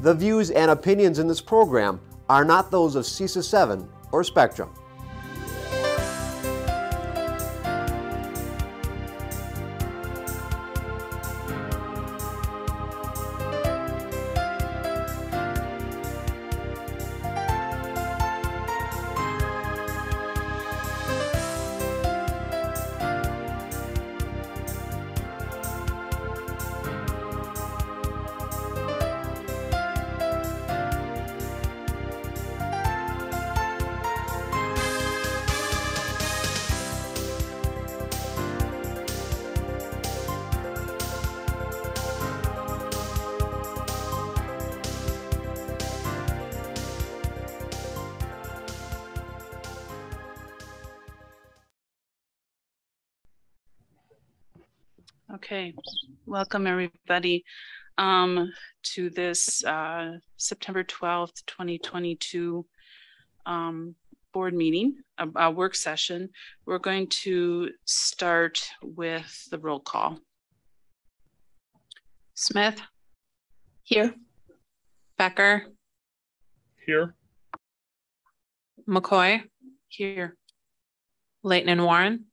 The views and opinions in this program are not those of CESA 7 or Spectrum. Welcome everybody um, to this uh, September 12th, 2022 um, board meeting, a, a work session. We're going to start with the roll call. Smith? Here. Becker? Here. McCoy? Here. Laitinen-Warren?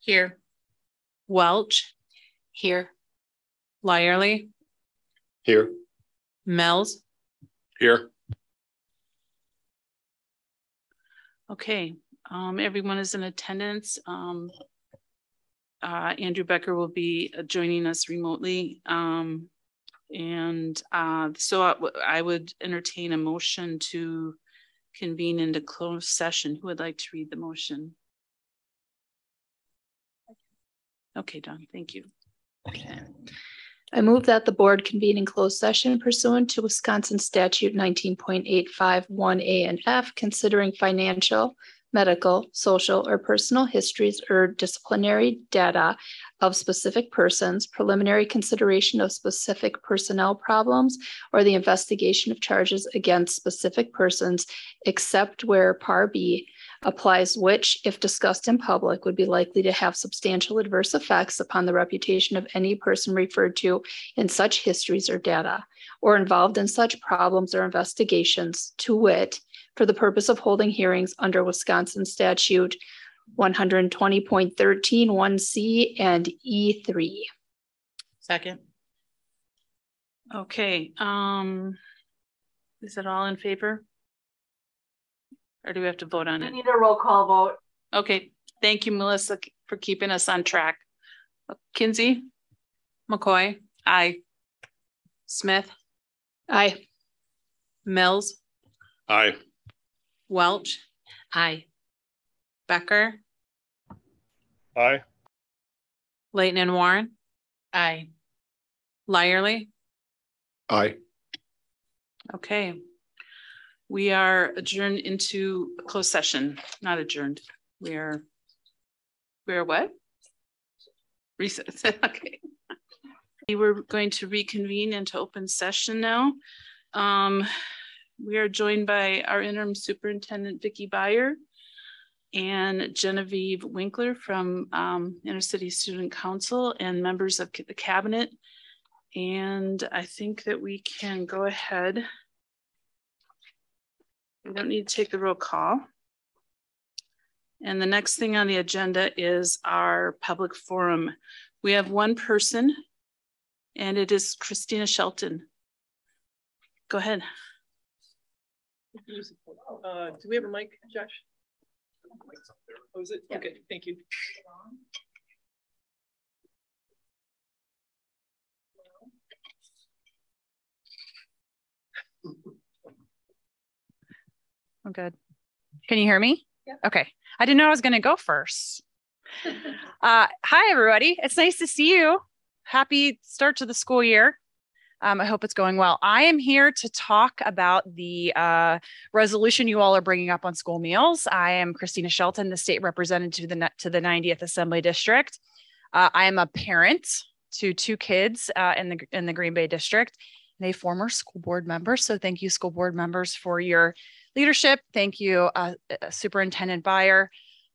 Here. Welch? Here. Lyerly? Here. Mills? Here. Okay, um, everyone is in attendance. Um, uh, Andrew Becker will be joining us remotely. Um, and uh, so I, I would entertain a motion to convene into closed session. Who would like to read the motion? Okay, Don, thank you. Okay. I move that the board convene in closed session pursuant to Wisconsin statute nineteen point eight five one A and F, considering financial, medical, social, or personal histories or disciplinary data of specific persons, preliminary consideration of specific personnel problems, or the investigation of charges against specific persons, except where par B applies which, if discussed in public, would be likely to have substantial adverse effects upon the reputation of any person referred to in such histories or data, or involved in such problems or investigations, to wit, for the purpose of holding hearings under Wisconsin statute 120.13 1C and E3. Second. Okay, um, is it all in favor? Or do we have to vote on it? We it? need a roll call vote. Okay, thank you, Melissa, for keeping us on track. Uh, Kinsey? McCoy? Aye. Smith? Aye. Mills? Aye. Welch? Aye. Becker? Aye. Laitinen-Warren? Aye. Lyerly? Aye. Okay. We are adjourned into a closed session, not adjourned. We are, we are what? Recess, okay. We're going to reconvene into open session now. Um, we are joined by our interim superintendent, Vicki Bayer, and Genevieve Winkler from um, Intercity Student Council and members of the cabinet. And I think that we can go ahead. We don't need to take the roll call. And the next thing on the agenda is our public forum. We have one person and it is Kristina Shelton. Go ahead. Uh, do we have a mic, Josh? Oh, is it? Okay, thank you. I'm good. Can you hear me? Yeah. Okay. I didn't know I was going to go first. uh, hi, everybody. It's nice to see you. Happy start to the school year. Um, I hope it's going well. I am here to talk about the uh, resolution you all are bringing up on school meals. I am Kristina Shelton, the state representative to the, to the 90th Assembly District. Uh, I am a parent to two kids uh, in the in the Green Bay District and a former school board member. So thank you, school board members, for your leadership. Thank you, uh, uh, Superintendent Bayer,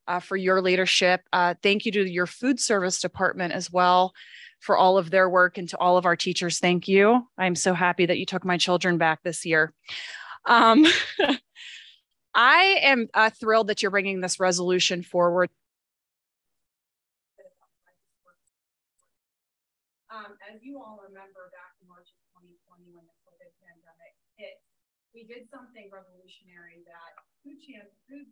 uh, for your leadership. Uh, thank you to your food service department as well for all of their work and to all of our teachers, thank you. I'm so happy that you took my children back this year. Um, I am uh, thrilled that you're bringing this resolution forward. Um, as you all remember back in March of 2020 when the COVID pandemic hit, we did something revolutionary that food, champ- food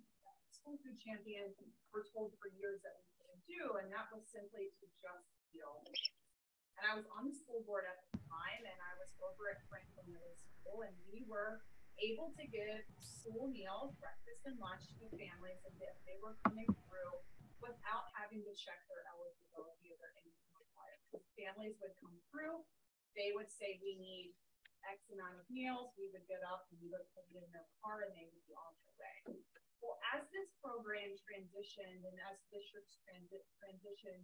school food champions were told for years that we couldn't do, and that was simply to just deal. And I was on the school board at the time, and I was over at Franklin Middle School, and we were able to give school meals, breakfast and lunch to families, if they were coming through without having to check their eligibility or their income requirements. Families would come through, they would say, we need X amount of meals, we would get up and we would put it in their car and they would be on their way. Well, as this program transitioned and as districts transi- transitioned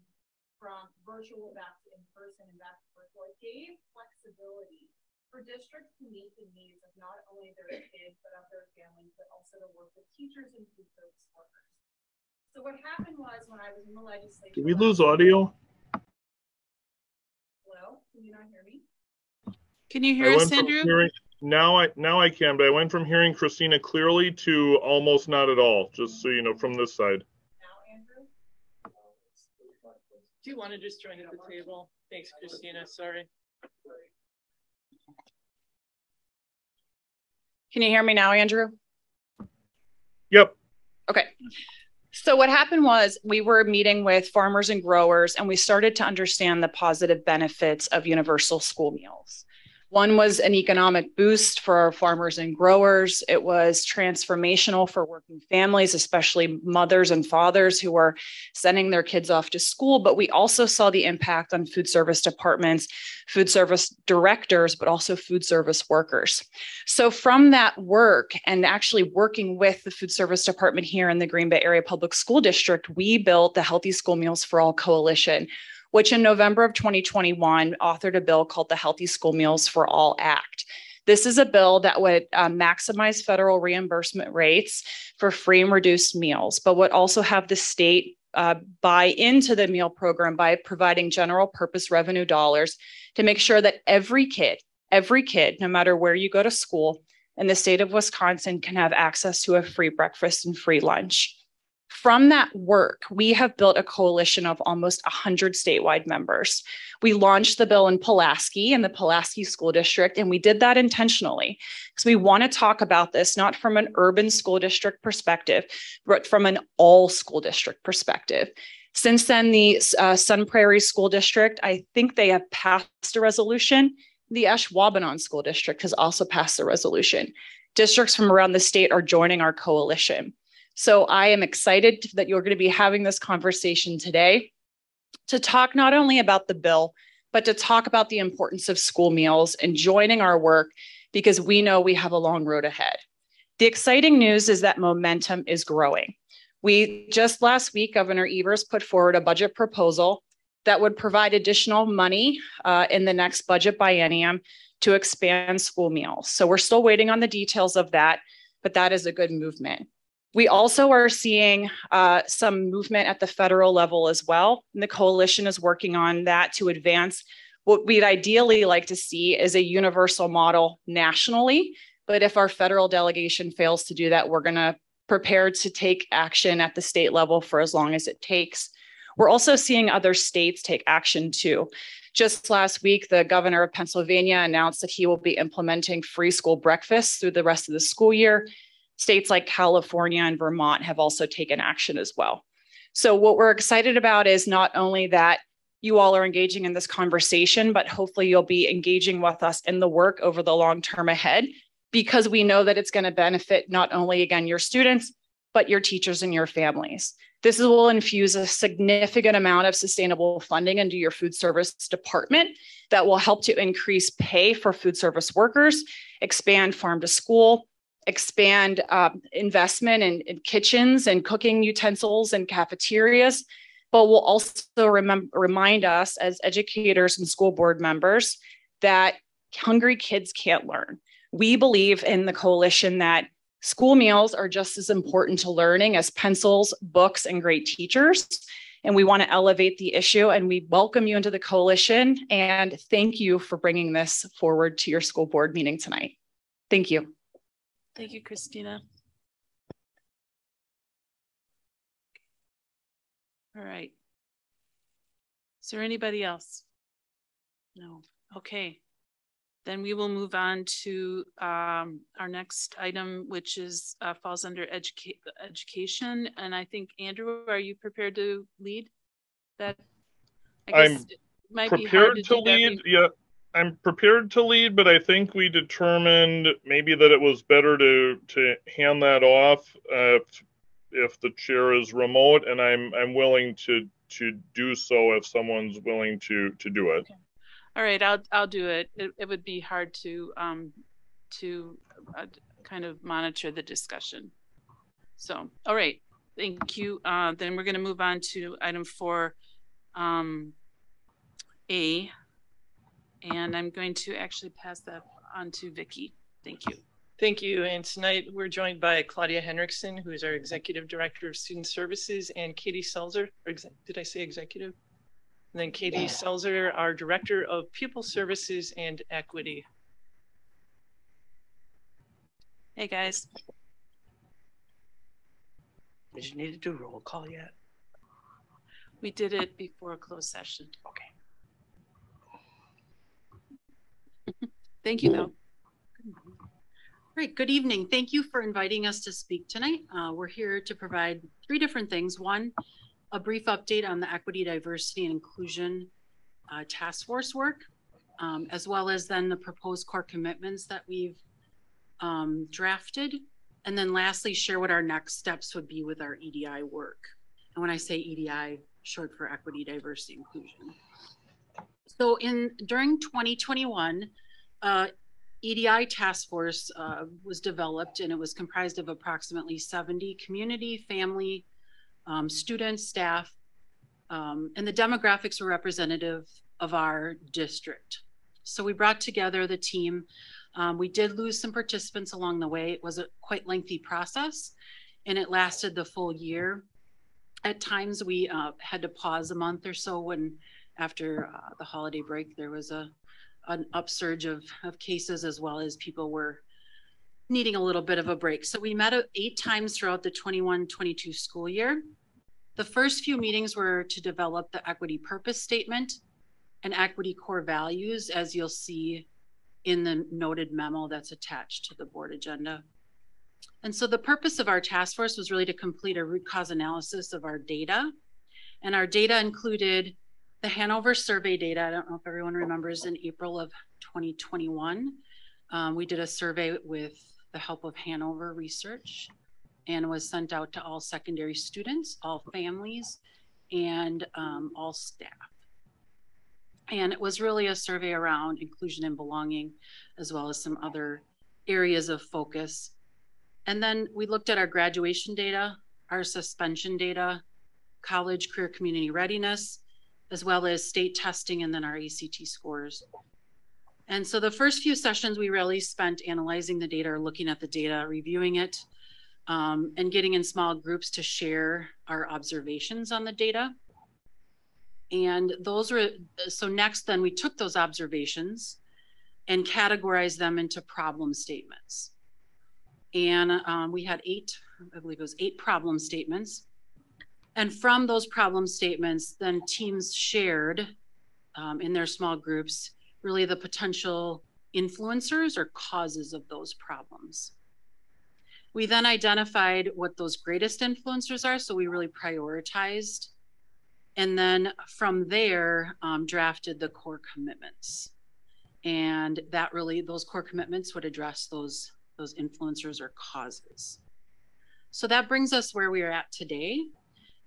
from virtual back to in-person and back to virtual, it gave flexibility for districts to meet the needs of not only their kids, but of their families, but also to work with teachers and food service workers. So what happened was when I was in the legislature. Did we lose audio? Hello, can you not hear me? Can you I hear us, Andrew? hearing- Now I, now I can, but I went from hearing Kristina clearly to almost not at all, just so you know, from this side. Now, Andrew? Do you want to just join at the table? Thanks, Kristina. Sorry. Can you hear me now, Andrew? Yep. Okay. So what happened was we were meeting with farmers and growers and we started to understand the positive benefits of universal school meals. One was an economic boost for our farmers and growers. It was transformational for working families, especially mothers and fathers who are sending their kids off to school. But we also saw the impact on food service departments, food service directors, but also food service workers. So, from that work and actually working with the food service department here in the Green Bay Area Public School District, we built the Healthy School Meals for All Coalition, which in November of 2021 authored a bill called the Healthy School Meals for All Act. This is a bill that would uh, maximize federal reimbursement rates for free and reduced meals, but would also have the state uh, buy into the meal program by providing general purpose revenue dollars to make sure that every kid, every kid, no matter where you go to school in the state of Wisconsin, can have access to a free breakfast and free lunch. From that work, we have built a coalition of almost 100 statewide members. We launched the bill in Pulaski in the Pulaski School District, and we did that intentionally because we want to talk about this not from an urban school district perspective, but from an all school district perspective. Since then, the uh, Sun Prairie School District, I think they have passed a resolution. The Ashwaubenon School District has also passed a resolution. Districts from around the state are joining our coalition. So I am excited that you're going to be having this conversation today to talk not only about the bill, but to talk about the importance of school meals and joining our work because we know we have a long road ahead. The exciting news is that momentum is growing. We just last week, Governor Evers put forward a budget proposal that would provide additional money uh, in the next budget biennium to expand school meals. So we're still waiting on the details of that, but that is a good movement. We also are seeing uh, some movement at the federal level as well. And the coalition is working on that to advance what we'd ideally like to see is a universal model nationally. But if our federal delegation fails to do that, we're going to prepare to take action at the state level for as long as it takes. We're also seeing other states take action too. Just last week, the governor of Pennsylvania announced that he will be implementing free school breakfasts through the rest of the school year states like California and Vermont have also taken action as well. So, what we're excited about is not only that you all are engaging in this conversation, but hopefully you'll be engaging with us in the work over the long term ahead, because we know that it's going to benefit not only, again, your students, but your teachers and your families. This will infuse a significant amount of sustainable funding into your food service department that will help to increase pay for food service workers, expand farm to school, expand uh, investment in, in, kitchens and cooking utensils and cafeterias, but will also remember, remind us as educators and school board members that hungry kids can't learn. We believe in the coalition that school meals are just as important to learning as pencils, books, and great teachers. and we want to elevate the issue and we welcome you into the coalition and thank you for bringing this forward to your school board meeting tonight. Thank you. Thank you, Kristina. All right. Is there anybody else? No. Okay. Then we will move on to um, our next item, which is uh, falls under educa education. And I think Andrew, are you prepared to lead that? I I'm prepared to, to lead. Yeah, I'm prepared to lead, but I think we determined maybe that it was better to to hand that off uh, if the chair is remote, and I'm I'm willing to to do so if someone's willing to to do it. Okay. All right, I'll I'll do it. It, it would be hard to um to uh, kind of monitor the discussion. So, all right, thank you. Uh, then we're going to move on to item four, um, A, and I'm going to actually pass that on to Vicki. Thank you. Thank you. And tonight we're joined by Claudia Henriksen, who is our Executive Director of Student Services, and Katie Selzer. did I say executive? And then Katie yeah. Selzer, our Director of Pupil Services and Equity. Hey, guys. Did you need to do roll call yet? We did it before a closed session. Okay. Thank you, though. Great. Good evening. Thank you for inviting us to speak tonight. Uh, we're here to provide three different things. One, a brief update on the equity, diversity, and inclusion uh, task force work, um, as well as then the proposed core commitments that we've um, drafted. And then lastly, share what our next steps would be with our EDI work. And when I say EDI, short for equity, diversity, inclusion. So in during 2021, uh, EDI task force uh, was developed and it was comprised of approximately 70 community, family, um, students, staff, um, and the demographics were representative of our district. So we brought together the team. Um, we did lose some participants along the way. It was a quite lengthy process and it lasted the full year. At times we uh, had to pause a month or so when after uh, the holiday break, there was a an upsurge of, of cases as well as people were needing a little bit of a break. So we met eight times throughout the 21 22 school year. The first few meetings were to develop the equity purpose statement and equity core values, as you'll see in the noted memo that's attached to the board agenda. And so the purpose of our task force was really to complete a root cause analysis of our data. And our data included the Hanover survey data, I don't know if everyone remembers, in April of 2021, um, we did a survey with the help of Hanover Research and was sent out to all secondary students, all families, and um, all staff. And it was really a survey around inclusion and belonging, as well as some other areas of focus. And then we looked at our graduation data, our suspension data, college career community readiness, as well as state testing and then our ACT scores. And so the first few sessions we really spent analyzing the data or looking at the data, reviewing it, um, and getting in small groups to share our observations on the data. And those were, so next then we took those observations and categorized them into problem statements. And um, we had eight, I believe it was eight problem statements. And from those problem statements, then teams shared um, in their small groups really the potential influencers or causes of those problems. We then identified what those greatest influencers are. So we really prioritized. And then from there, um, drafted the core commitments. And that really, those core commitments would address those, those influencers or causes. So that brings us where we are at today.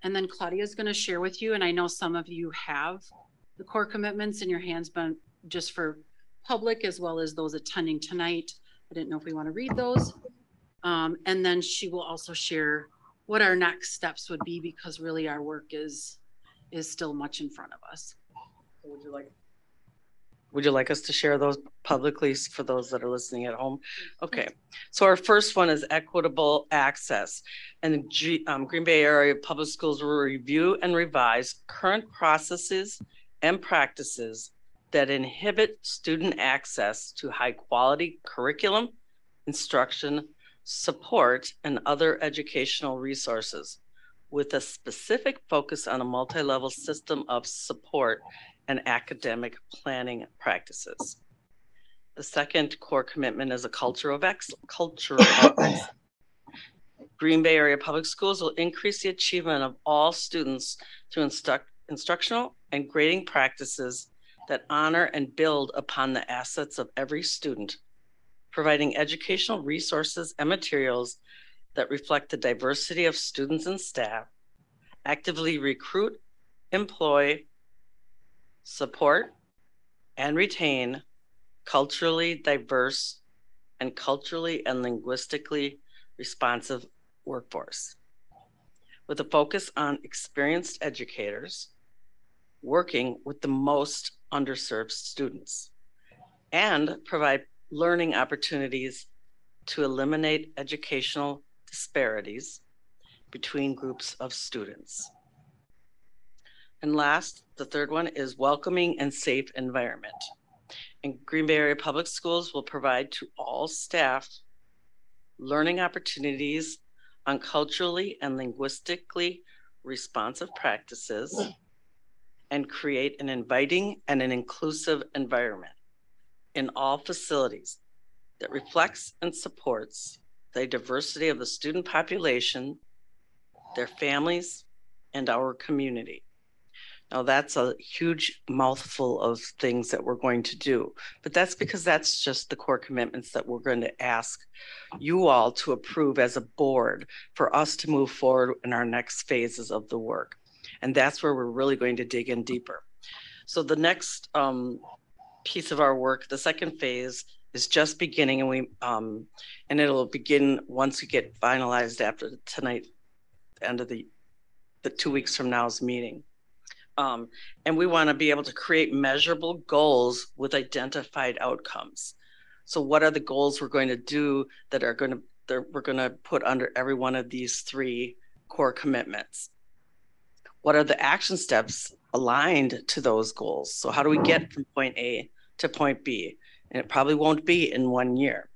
And then Claudia is going to share with you, and I know some of you have the core commitments in your hands, but just for public as well as those attending tonight. I didn't know if we want to read those. Um, and then she will also share what our next steps would be because really our work is is still much in front of us. Would you like? Would you like us to share those publicly for those that are listening at home? Okay, so our first one is equitable access. And the G, um, Green Bay Area Public Schools will review and revise current processes and practices that inhibit student access to high quality curriculum, instruction, support, and other educational resources with a specific focus on a multi-level system of support and academic planning practices. The second core commitment is a culture of excellence. Culture of excellence. Green Bay Area Public Schools will increase the achievement of all students through instruct, instructional and grading practices that honor and build upon the assets of every student, providing educational resources and materials that reflect the diversity of students and staff, actively recruit, employ, support, and retain culturally diverse and culturally and linguistically responsive workforce with a focus on experienced educators working with the most underserved students and provide learning opportunities to eliminate educational disparities between groups of students. And last, the third one is welcoming and safe environment. And Green Bay Area Public Schools will provide to all staff learning opportunities on culturally and linguistically responsive practices and create an inviting and an inclusive environment in all facilities that reflects and supports the diversity of the student population, their families, and our community. Now, that's a huge mouthful of things that we're going to do, but that's because that's just the core commitments that we're going to ask you all to approve as a board for us to move forward in our next phases of the work. And that's where we're really going to dig in deeper. So the next um, piece of our work, the second phase, is just beginning, and we um, and it'll begin once we get finalized after tonight, end of the the two weeks from now's meeting. Um, and we want to be able to create measurable goals with identified outcomes. So, what are the goals we're going to do that are going to that we're going to put under every one of these three core commitments? what are the action steps aligned to those goals? So how do we get from point A to point B? And it probably won't be in one year.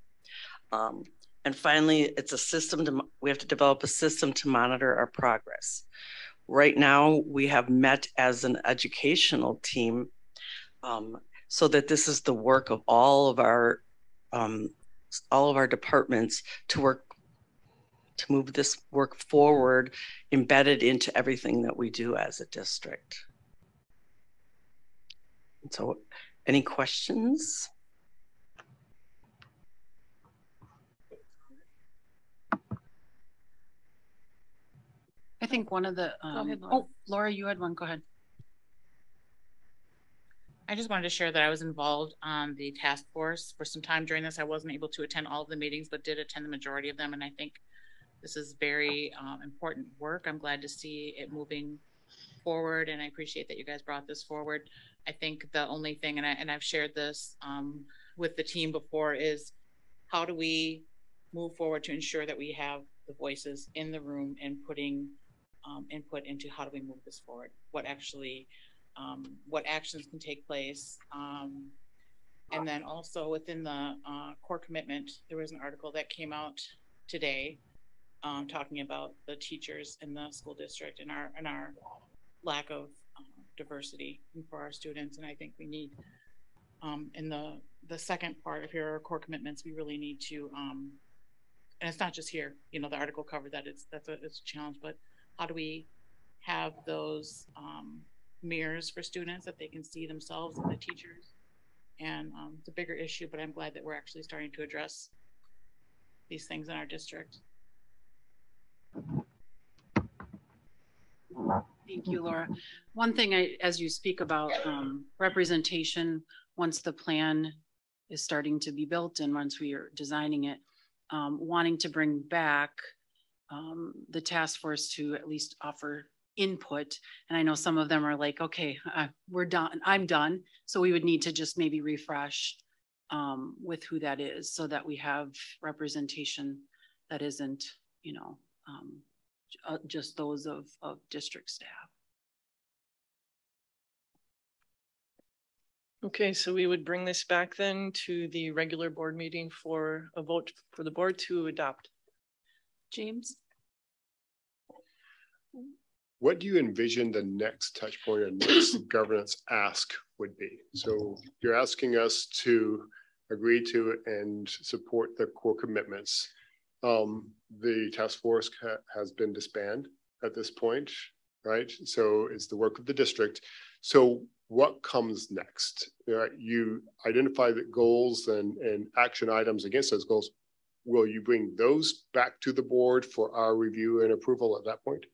Um, and finally, it's a system to, we have to develop a system to monitor our progress. Right now, we have met as an educational team um, so that this is the work of all of our um, all of our departments to work to move this work forward embedded into everything that we do as a district. So, any questions? I think one of the, um, ahead, Laura. oh, Laura, you had one, go ahead. I just wanted to share that I was involved on the task force for some time during this. I wasn't able to attend all of the meetings, but did attend the majority of them. And I think this is very um, important work. I'm glad to see it moving forward, and I appreciate that you guys brought this forward. I think the only thing, and, I, and I've shared this um, with the team before, is how do we move forward to ensure that we have the voices in the room and putting um, input into how do we move this forward? What actually, um, what actions can take place? Um, and then also within the uh, core commitment, there was an article that came out today um, talking about the teachers in the school district and our and our lack of uh, diversity for our students. And I think we need um, in the the second part of your core commitments, we really need to. Um, and it's not just here. You know, the article covered that. It's that's a it's a challenge, but how do we have those um, mirrors for students that they can see themselves and the teachers? And um, it's a bigger issue, but I'm glad that we're actually starting to address these things in our district. Thank you, Laura. One thing I, as you speak about um, representation, once the plan is starting to be built and once we are designing it, um, wanting to bring back um, the task force to at least offer input. And I know some of them are like, okay, uh, we're done, I'm done. So we would need to just maybe refresh um, with who that is so that we have representation that isn't, you know, um, uh, just those of, of district staff. Okay, so we would bring this back then to the regular board meeting for a vote for the board to adopt. James? What do you envision the next touch point and next governance ask would be? So you're asking us to agree to and support the core commitments. Um, the task force ha has been disbanded at this point, right? So it's the work of the district. So what comes next? Uh, you identify the goals and, and action items against those goals. Will you bring those back to the board for our review and approval at that point?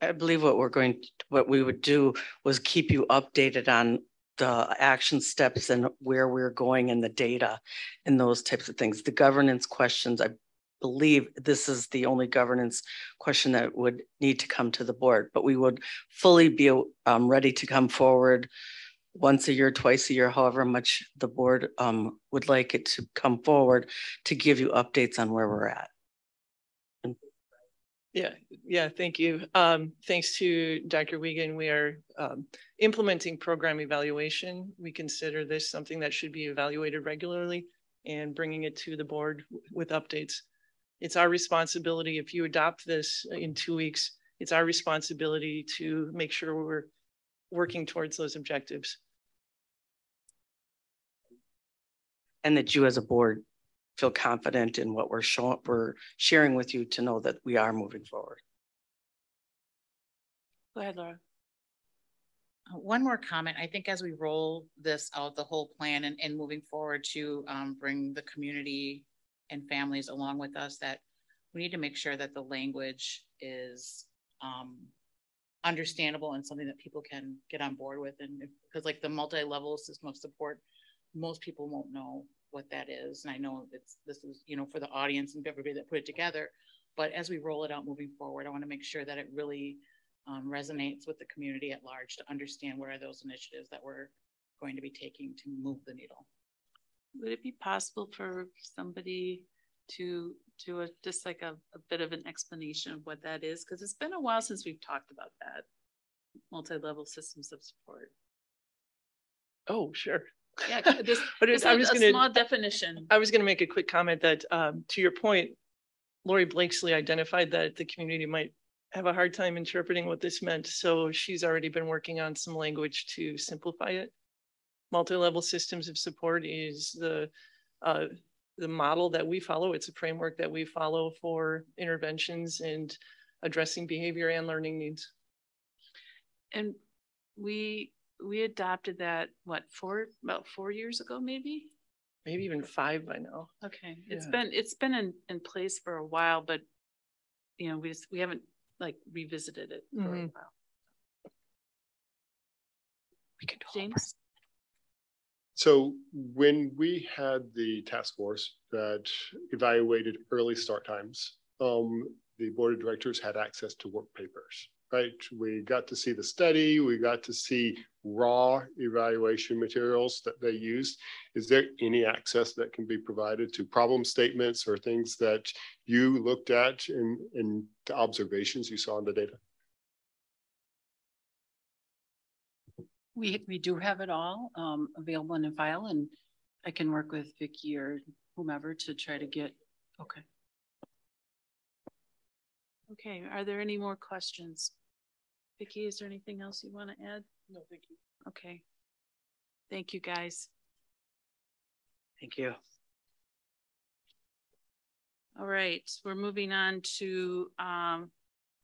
I believe what we're going, to, what we would do was keep you updated on the action steps and where we're going in the data and those types of things. The governance questions, I believe this is the only governance question that would need to come to the board, but we would fully be um, ready to come forward once a year, twice a year, however much the board um, would like it to come forward to give you updates on where we're at. Yeah, yeah, thank you. Um, thanks to Dr. Wiegand, we are um, implementing program evaluation. We consider this something that should be evaluated regularly and bringing it to the board with updates. It's our responsibility, if you adopt this in two weeks, it's our responsibility to make sure we're working towards those objectives. And that you as a board feel confident in what we're showing, we're sharing with you to know that we are moving forward. Go ahead, Laura. One more comment. I think as we roll this out, the whole plan and, and moving forward to um, bring the community and families along with us, that we need to make sure that the language is um, understandable and something that people can get on board with. And because like the multi-level system of support, most people won't know what that is. And I know it's this is, you know, for the audience and everybody that put it together. But as we roll it out moving forward, I want to make sure that it really um, resonates with the community at large to understand what are those initiatives that we're going to be taking to move the needle. Would it be possible for somebody to do a, just like a, a bit of an explanation of what that is? Because it's been a while since we've talked about that multi-level systems of support. Oh, sure. Yeah, this, but it, I was to small definition. I was going to make a quick comment that, um, to your point, Lori Blakesley identified that the community might have a hard time interpreting what this meant. So she's already been working on some language to simplify it. Multi-level systems of support is the uh, the model that we follow. It's a framework that we follow for interventions and addressing behavior and learning needs. And we we adopted that what four about four years ago maybe? Maybe even five by now. Okay. It's been it's been in, in place for a while but you know we just we haven't like revisited it for mm-hmm. a while. We can do james? So when we had the task force that evaluated early start times um, the board of directors had access to work papers right? We got to see the study, we got to see raw evaluation materials that they used. Is there any access that can be provided to problem statements or things that you looked at in, in observations you saw in the data? We, we do have it all um, available in a file and I can work with Vicki or whomever to try to get, okay. Okay, are there any more questions? Vicki, is there anything else you want to add? No, thank you. Okay. Thank you, guys. Thank you. All right, we're moving on to um,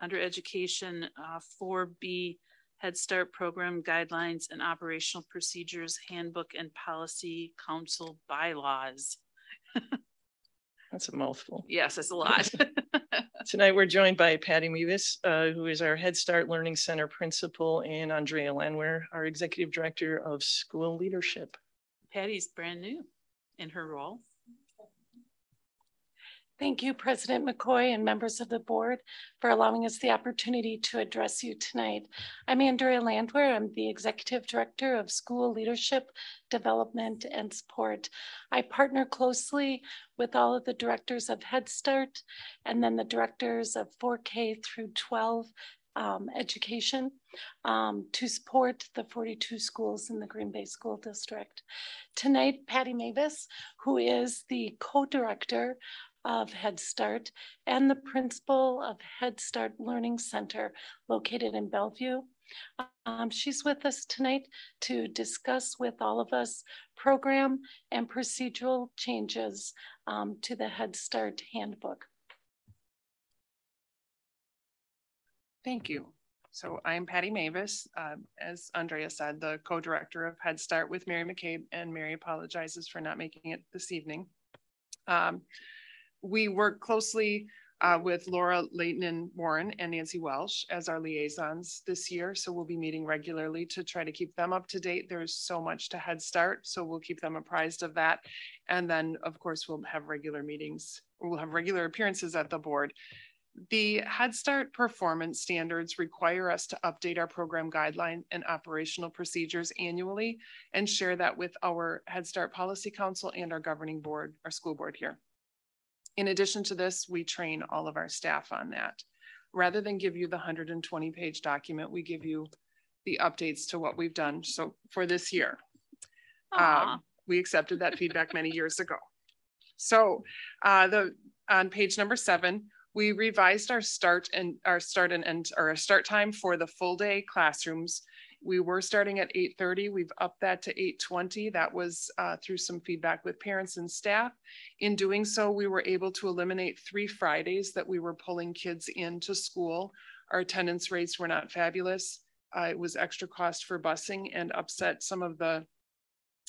under education uh, 4B Head Start program guidelines and operational procedures handbook and policy council bylaws. That's a mouthful. Yes, it's a lot. Tonight we're joined by Patty Mevis, uh, who is our Head Start Learning Center principal, and Andrea Landwehr, our Executive Director of School Leadership. Patty's brand new in her role. Thank you, President McCoy and members of the board for allowing us the opportunity to address you tonight. I'm Andrea Landwehr. I'm the Executive Director of School Leadership, Development, and Support. I partner closely with all of the directors of Head Start and then the directors of 4K through 12 um, education um, to support the 42 schools in the Green Bay School District. Tonight, Patty Mavis, who is the co-director of Head Start and the principal of Head Start Learning Center located in Bellevue. Um, she's with us tonight to discuss with all of us program and procedural changes um, to the Head Start handbook. Thank you. So I'm Patty Mavis, uh, as Andrea said, the co-director of Head Start with Mary McCabe, and Mary apologizes for not making it this evening. Um, we work closely uh, with Laura Laitinen-Warren and Nancy Welch as our liaisons this year. So we'll be meeting regularly to try to keep them up to date. There's so much to Head Start, so we'll keep them apprised of that. And then, of course, we'll have regular meetings. We'll have regular appearances at the board. The Head Start performance standards require us to update our program guideline and operational procedures annually and share that with our Head Start Policy Council and our governing board, our school board here. In addition to this, we train all of our staff on that. Rather than give you the 120 page document, we give you the updates to what we've done. So for this year, um, we accepted that feedback many years ago. So uh, the on page number seven, we revised our start and our start and end or our start time for the full day classrooms we were starting at 8.30. We've upped that to 8.20. That was uh, through some feedback with parents and staff. In doing so, we were able to eliminate three Fridays that we were pulling kids into school. Our attendance rates were not fabulous. Uh, it was extra cost for busing and upset some of the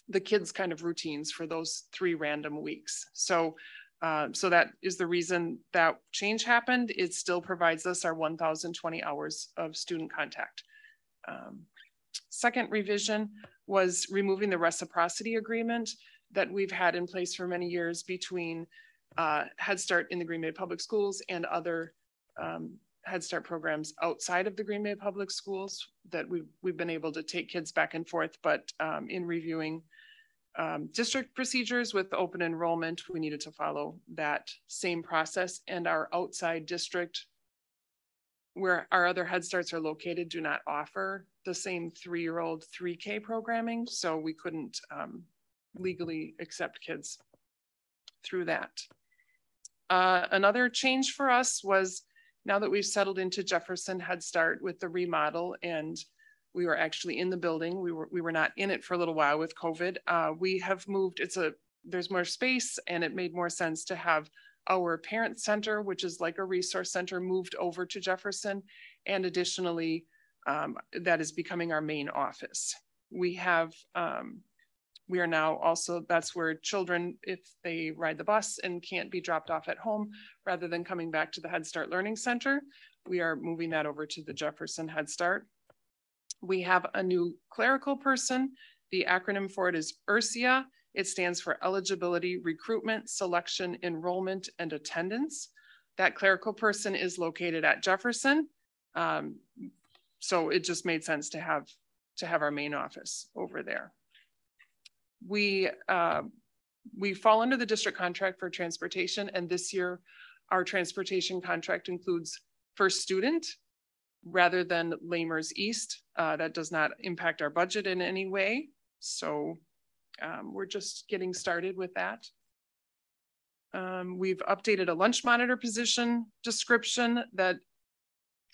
the kids kind of routines for those three random weeks. So uh, so that is the reason that change happened. It still provides us our 1,020 hours of student contact. Um, Second revision was removing the reciprocity agreement that we've had in place for many years between uh, Head Start in the Green Bay Public Schools and other um, Head Start programs outside of the Green Bay Public Schools that we've, we've been able to take kids back and forth. But um, in reviewing um, district procedures with open enrollment, we needed to follow that same process. And our outside district where our other Head Starts are located do not offer the same three-year-old 3K programming, so we couldn't um, legally accept kids through that. Uh, another change for us was now that we've settled into Jefferson Head Start with the remodel and we were actually in the building, we were, we were not in it for a little while with COVID, uh, we have moved, it's a, there's more space and it made more sense to have our parent center, which is like a resource center, moved over to Jefferson. And additionally, um, that is becoming our main office. We have, um, we are now also, that's where children, if they ride the bus and can't be dropped off at home, rather than coming back to the Head Start Learning Center, we are moving that over to the Jefferson Head Start. We have a new clerical person. The acronym for it is ERSEA. It stands for Eligibility, Recruitment, Selection, Enrollment, and Attendance. That clerical person is located at Jefferson. Um, so it just made sense to have to have our main office over there. We uh, we fall under the district contract for transportation, and this year our transportation contract includes First Student rather than Lamers East. Uh, that does not impact our budget in any way. So um, we're just getting started with that. Um, we've updated a lunch monitor position description that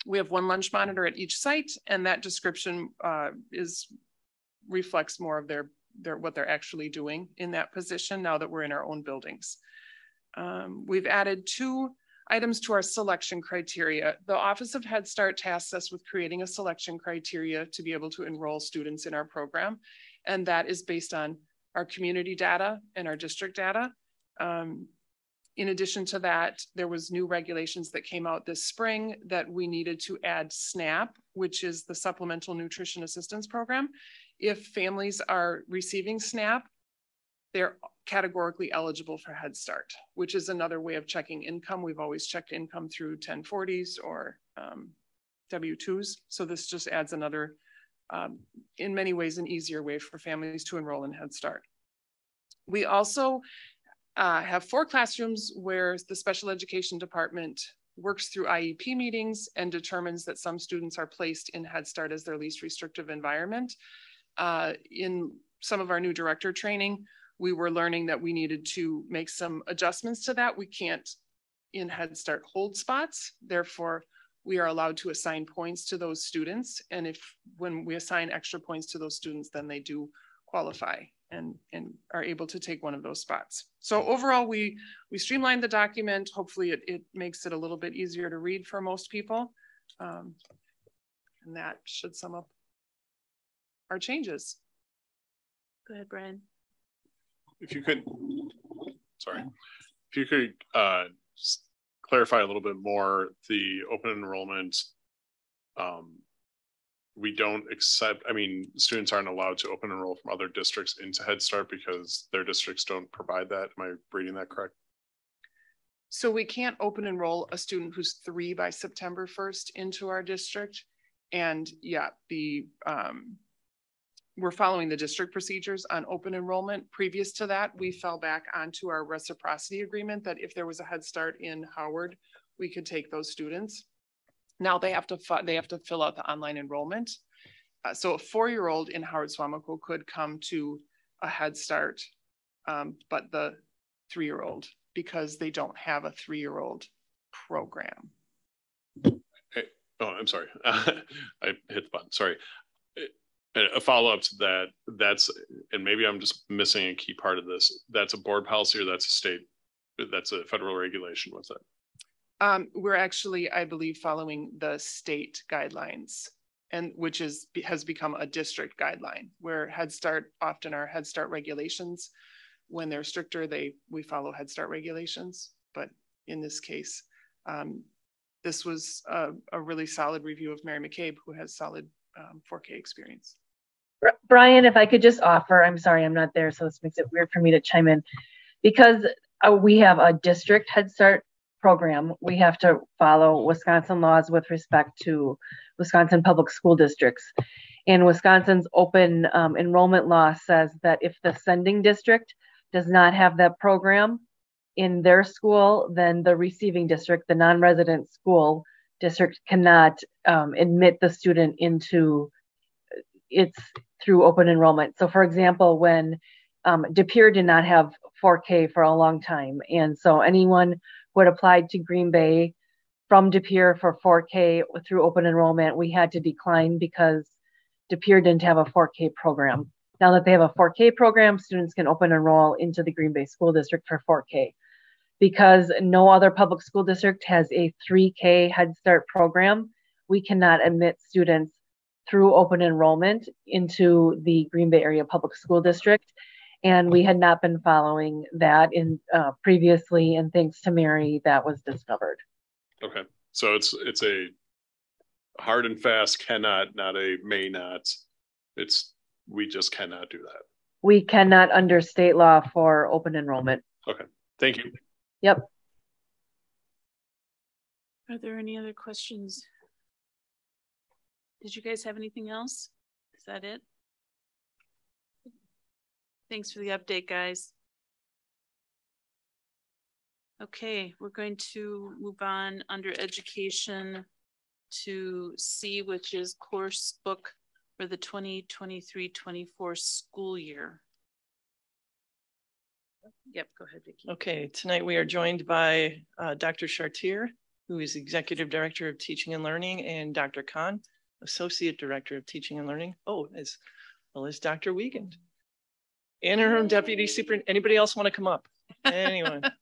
we have one lunch monitor at each site and that description uh, is reflects more of their, their what they're actually doing in that position now that we're in our own buildings. Um, we've added two items to our selection criteria. The Office of Head Start tasks us with creating a selection criteria to be able to enroll students in our program. And that is based on our community data and our district data. Um, in addition to that, there was new regulations that came out this spring that we needed to add SNAP, which is the Supplemental Nutrition Assistance Program. If families are receiving SNAP, they're categorically eligible for Head Start, which is another way of checking income. We've always checked income through 1040s or um, W-2s. So this just adds another, um, in many ways, an easier way for families to enroll in Head Start. We also uh, have four classrooms where the special education department works through IEP meetings and determines that some students are placed in Head Start as their least restrictive environment. Uh, in some of our new director training, we were learning that we needed to make some adjustments to that. We can't in Head Start hold spots. Therefore, we are allowed to assign points to those students. And if when we assign extra points to those students, then they do qualify and, and are able to take one of those spots. So overall, we, we streamlined the document. Hopefully it, it makes it a little bit easier to read for most people. Um, and that should sum up our changes. Go ahead, Brian. If you could, sorry, if you could uh, clarify a little bit more the open enrollment. Um, we don't accept, I mean, students aren't allowed to open enroll from other districts into Head Start because their districts don't provide that. Am I reading that correct? So we can't open enroll a student who's three by September 1st into our district. And yeah, the um, we're following the district procedures on open enrollment. Previous to that, we fell back onto our reciprocity agreement that if there was a Head Start in Howard, we could take those students. Now they have to they have to fill out the online enrollment. Uh, so a four-year-old in Howard Suamico could come to a Head Start, um, but the three-year-old because they don't have a three-year-old program. Hey, oh, I'm sorry. I hit the button. Sorry a follow up to that that's and maybe i'm just missing a key part of this that's a board policy or that's a state that's a federal regulation with it? Um, we're actually i believe following the state guidelines and which is has become a district guideline where head start often are head start regulations. When they're stricter they we follow head start regulations. But in this case um, this was a, a, really solid review of mary mccabe who has solid um, 4K experience. Brian, if I could just offer, I'm sorry, I'm not there, so this makes it weird for me to chime in. Because uh, we have a district Head Start program, we have to follow Wisconsin laws with respect to Wisconsin public school districts. And Wisconsin's open um, enrollment law says that if the sending district does not have that program in their school, then the receiving district, the non resident school, district cannot um, admit the student into it's through open enrollment. So, for example, when um, De Pere did not have 4K for a long time, and so anyone who had applied to Green Bay from De Pere for 4K through open enrollment, we had to decline because De Pere didn't have a 4K program. Now that they have a 4K program, students can open enroll into the Green Bay School District for 4K because no other public school district has a 3K Head Start program, we cannot admit students through open enrollment into the Green Bay Area Public School District. And we had not been following that in uh, previously, and thanks to Mary, that was discovered. Okay, so it's it's a hard and fast cannot, not a may not. It's we just cannot do that. We cannot under state law for open enrollment. Okay, thank you. Yep. Are there any other questions? Did you guys have anything else? Is that it? Thanks for the update, guys. Okay, we're going to move on under education to C, which is course book for the 2023-24 school year. Yep, go ahead, Vicki. Okay, tonight we are joined by uh, Dr. Chartier, who is Executive Director of Teaching and Learning, and Dr. Khan, Associate Director of Teaching and Learning. Oh, as well as Dr. Wiegand. Interim Deputy Super. Anybody else want to come up? Anyone?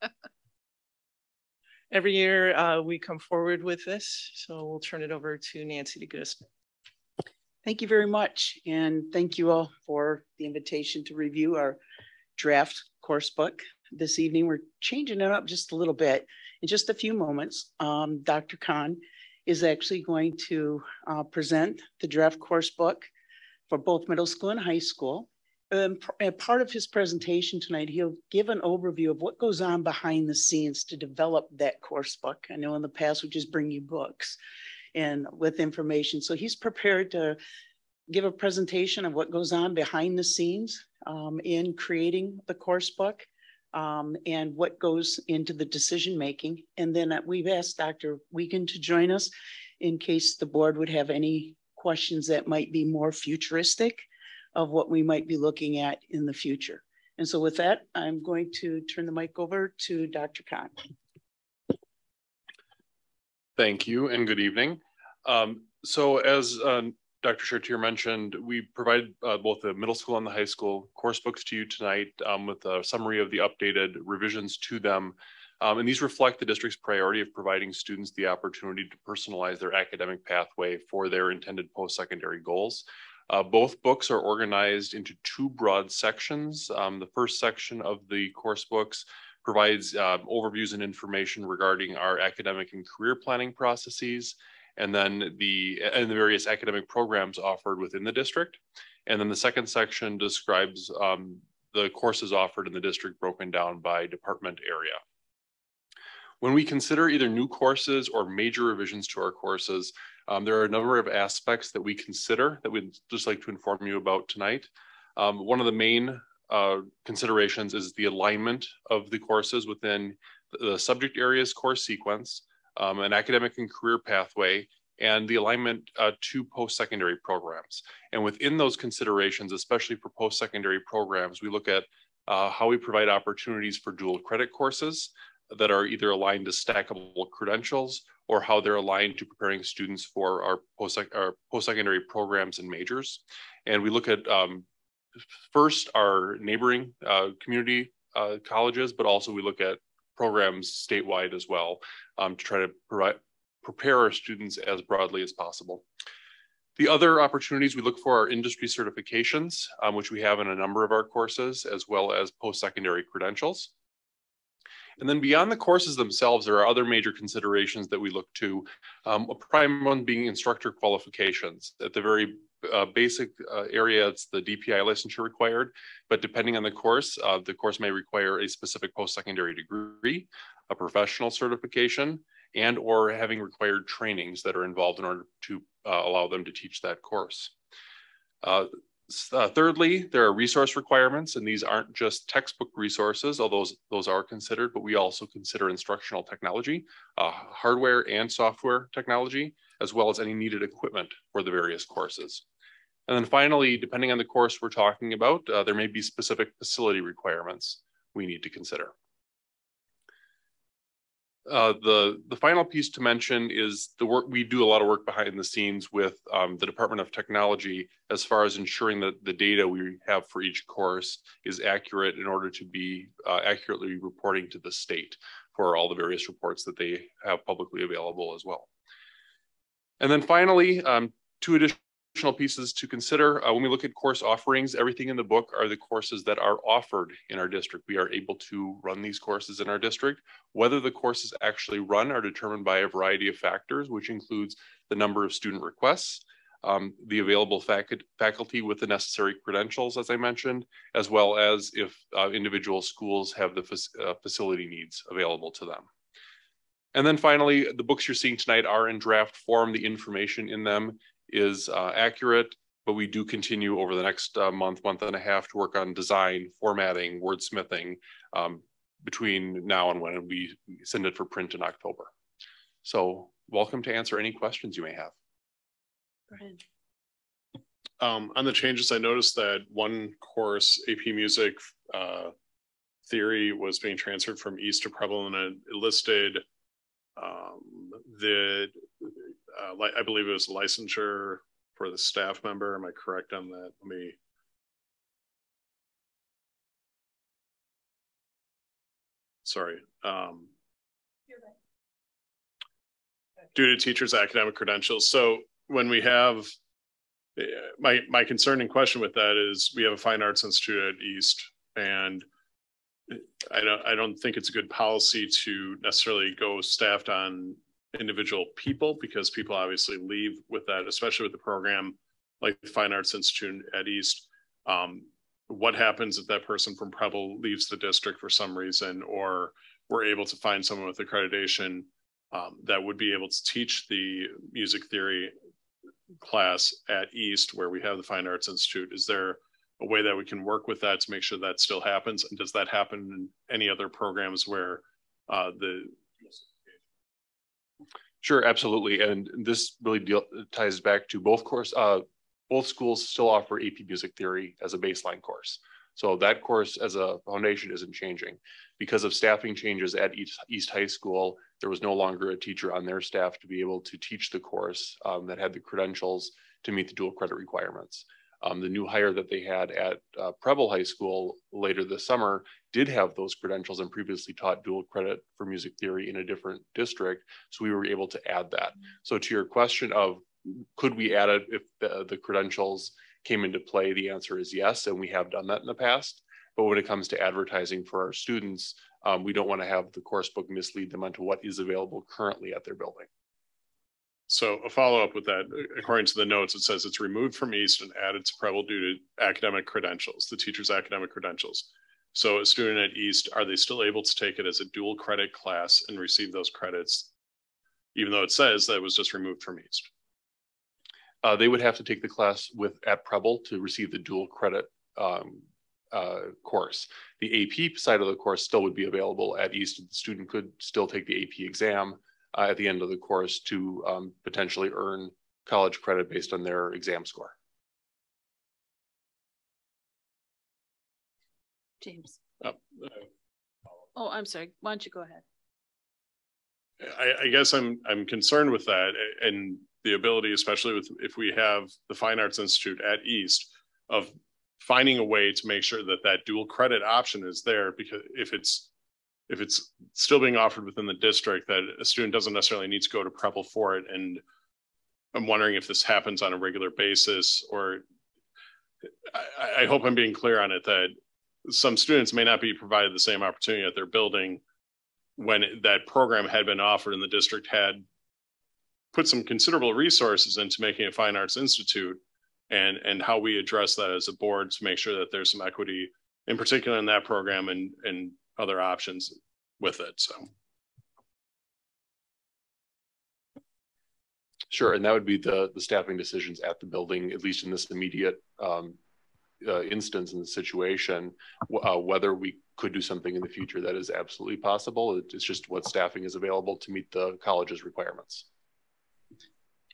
Every year uh, we come forward with this, so we'll turn it over to Nancy to get us. Thank you very much, and thank you all for the invitation to review our draft course book this evening. We're changing it up just a little bit. In just a few moments, um, Dr. Khan is actually going to uh, present the draft course book for both middle school and high school. And part of his presentation tonight, he'll give an overview of what goes on behind the scenes to develop that course book. I know in the past we just bring you books and with information. So he's prepared to give a presentation of what goes on behind the scenes um, in creating the course book um, and what goes into the decision making. And then uh, we've asked Dr. Wiegand to join us in case the board would have any questions that might be more futuristic of what we might be looking at in the future. And so with that, I'm going to turn the mic over to Dr. Khan. Thank you and good evening. Um, so as uh, Dr. Chartier mentioned, we provide uh, both the middle school and the high school course books to you tonight um, with a summary of the updated revisions to them. Um, and these reflect the district's priority of providing students the opportunity to personalize their academic pathway for their intended post-secondary goals. Uh, both books are organized into two broad sections. Um, the first section of the course books provides uh, overviews and information regarding our academic and career planning processes and then the and the various academic programs offered within the district. And then the second section describes um, the courses offered in the district broken down by department area. When we consider either new courses or major revisions to our courses, um, there are a number of aspects that we consider that we'd just like to inform you about tonight. Um, one of the main uh, considerations is the alignment of the courses within the subject areas course sequence, um, an academic and career pathway, and the alignment uh, to post-secondary programs. And within those considerations, especially for post-secondary programs, we look at uh, how we provide opportunities for dual credit courses that are either aligned to stackable credentials or how they're aligned to preparing students for our post-secondary programs and majors. And we look at um, first our neighboring uh, community uh, colleges, but also we look at programs statewide as well um, to try to provide, prepare our students as broadly as possible. The other opportunities we look for are industry certifications, um, which we have in a number of our courses, as well as post-secondary credentials. And then beyond the courses themselves, there are other major considerations that we look to. Um, a prime one being instructor qualifications. At the very uh, basic uh, area, it's the DPI licensure required, but depending on the course, uh, the course may require a specific post-secondary degree, a professional certification, and or having required trainings that are involved in order to uh, allow them to teach that course. Uh, uh, thirdly, there are resource requirements, and these aren't just textbook resources, although those, those are considered, but we also consider instructional technology, hardware and software technology, as well as any needed equipment for the various courses. And then finally, depending on the course we're talking about, uh, there may be specific facility requirements we need to consider. Uh, the, the final piece to mention is the work, we do a lot of work behind the scenes with um, the Department of Technology as far as ensuring that the data we have for each course is accurate in order to be uh, accurately reporting to the state for all the various reports that they have publicly available as well. And then finally, um, two additional pieces to consider. Uh, when we look at course offerings, everything in the book are the courses that are offered in our district. We are able to run these courses in our district. Whether the courses actually run are determined by a variety of factors, which includes the number of student requests, um, the available fac faculty with the necessary credentials, as I mentioned, as well as if uh, individual schools have the uh, facility needs available to them. And then finally, the books you're seeing tonight are in draft form. The information in them is uh, accurate, but we do continue over the next uh, month, month and a half to work on design, formatting, wordsmithing um, between now and when we send it for print in October. So welcome to answer any questions you may have. Go ahead. Um, on the changes, I noticed that one course, AP Music uh, Theory, was being transferred from East to Preble and it listed um, the uh, I believe it was licensure for the staff member. Am I correct on that? Let me. Sorry. Um, due to teachers' academic credentials. So when we have eh, my my concern and question with that is we have a fine arts institute at East, and I don't I don't think it's a good policy to necessarily go staffed on individual people because people obviously leave with that, especially with the program like the Fine Arts Institute at East. Um, what happens if that person from Preble leaves the district for some reason, or we're able to find someone with accreditation um, that would be able to teach the music theory class at East, where we have the Fine Arts Institute. Is there a way that we can work with that to make sure that still happens? And does that happen in any other programs where uh, the Sure, absolutely. And this really deal, ties back to both course, uh, both schools still offer AP Music Theory as a baseline course. So that course as a foundation isn't changing. Because of staffing changes at East, East High School, there was no longer a teacher on their staff to be able to teach the course um, that had the credentials to meet the dual credit requirements. Um, the new hire that they had at uh, Preble High School later this summer did have those credentials and previously taught dual credit for music theory in a different district. So we were able to add that. So to your question of could we add it if the, the credentials came into play, the answer is yes, and we have done that in the past. But when it comes to advertising for our students, um, we don't want to have the course book mislead them onto what is available currently at their building. So a follow up with that, according to the notes, it says it's removed from East and added to Preble due to academic credentials, the teacher's academic credentials. So a student at East, are they still able to take it as a dual credit class and receive those credits, even though it says that it was just removed from East? Uh, they would have to take the class with at Preble to receive the dual credit um, uh, course. The AP side of the course still would be available at East. The student could still take the AP exam uh, at the end of the course to um, potentially earn college credit based on their exam score. James. Uh, Oh, I'm sorry. Why don't you go ahead? I, I, guess I'm I'm concerned with that and the ability, especially with if we have the Fine Arts Institute at East, of finding a way to make sure that that dual credit option is there. Because if it's if it's still being offered within the district that a student doesn't necessarily need to go to Preble for it. And I'm wondering if this happens on a regular basis or I, I hope I'm being clear on it that some students may not be provided the same opportunity at their building when that program had been offered and the district had put some considerable resources into making a fine arts institute and and how we address that as a board to make sure that there's some equity in particular in that program and and other options with it. So. Sure, and that would be the the staffing decisions at the building, at least in this immediate um, uh, instance in the situation. Uh, whether we could do something in the future that is absolutely possible. It's just what staffing is available to meet the college's requirements.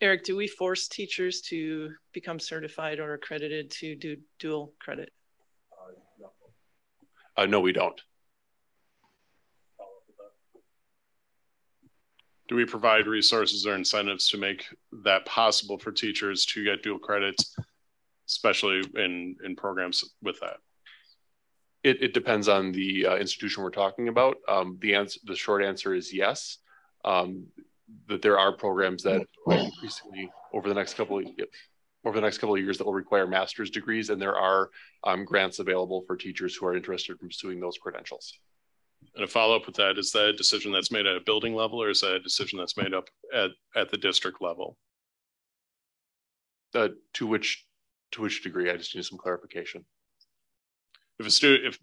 Eric, do we force teachers to become certified or accredited to do dual credit? Uh, no, we don't. Do we provide resources or incentives to make that possible for teachers to get dual credits, especially in, in programs with that? It, it depends on the uh, institution we're talking about. Um, the answer, the short answer is yes. Um, that there are programs that increasingly over the next couple of over the next couple of years that will require master's degrees, and there are um, grants available for teachers who are interested in pursuing those credentials. And a follow up with that is that a decision that's made at a building level, or is that a decision that's made up at at the district level? Uh, to which to which degree? I just need some clarification. If a student, if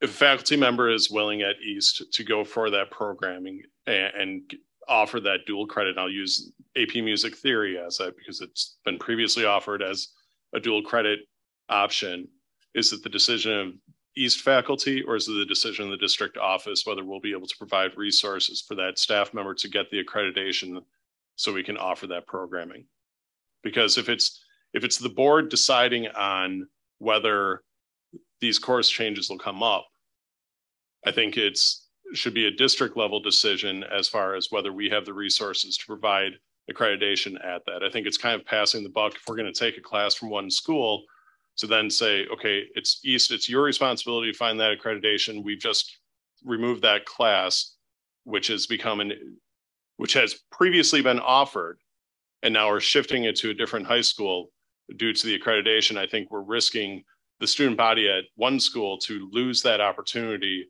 if a faculty member is willing at East to go for that programming and, and offer that dual credit, I'll use AP Music Theory as that because it's been previously offered as a dual credit option. Is it the decision of East faculty, or is it the decision of the district office whether we'll be able to provide resources for that staff member to get the accreditation so we can offer that programming? Because if it's if it's the board deciding on whether these course changes will come up, I think it's should be a district level decision as far as whether we have the resources to provide accreditation at that. I think it's kind of passing the buck. If we're going to take a class from one school, to then say, okay, it's East, it's your responsibility to find that accreditation. We've just removed that class, which has become an, which has previously been offered, and now we're shifting it to a different high school due to the accreditation. I think we're risking the student body at one school to lose that opportunity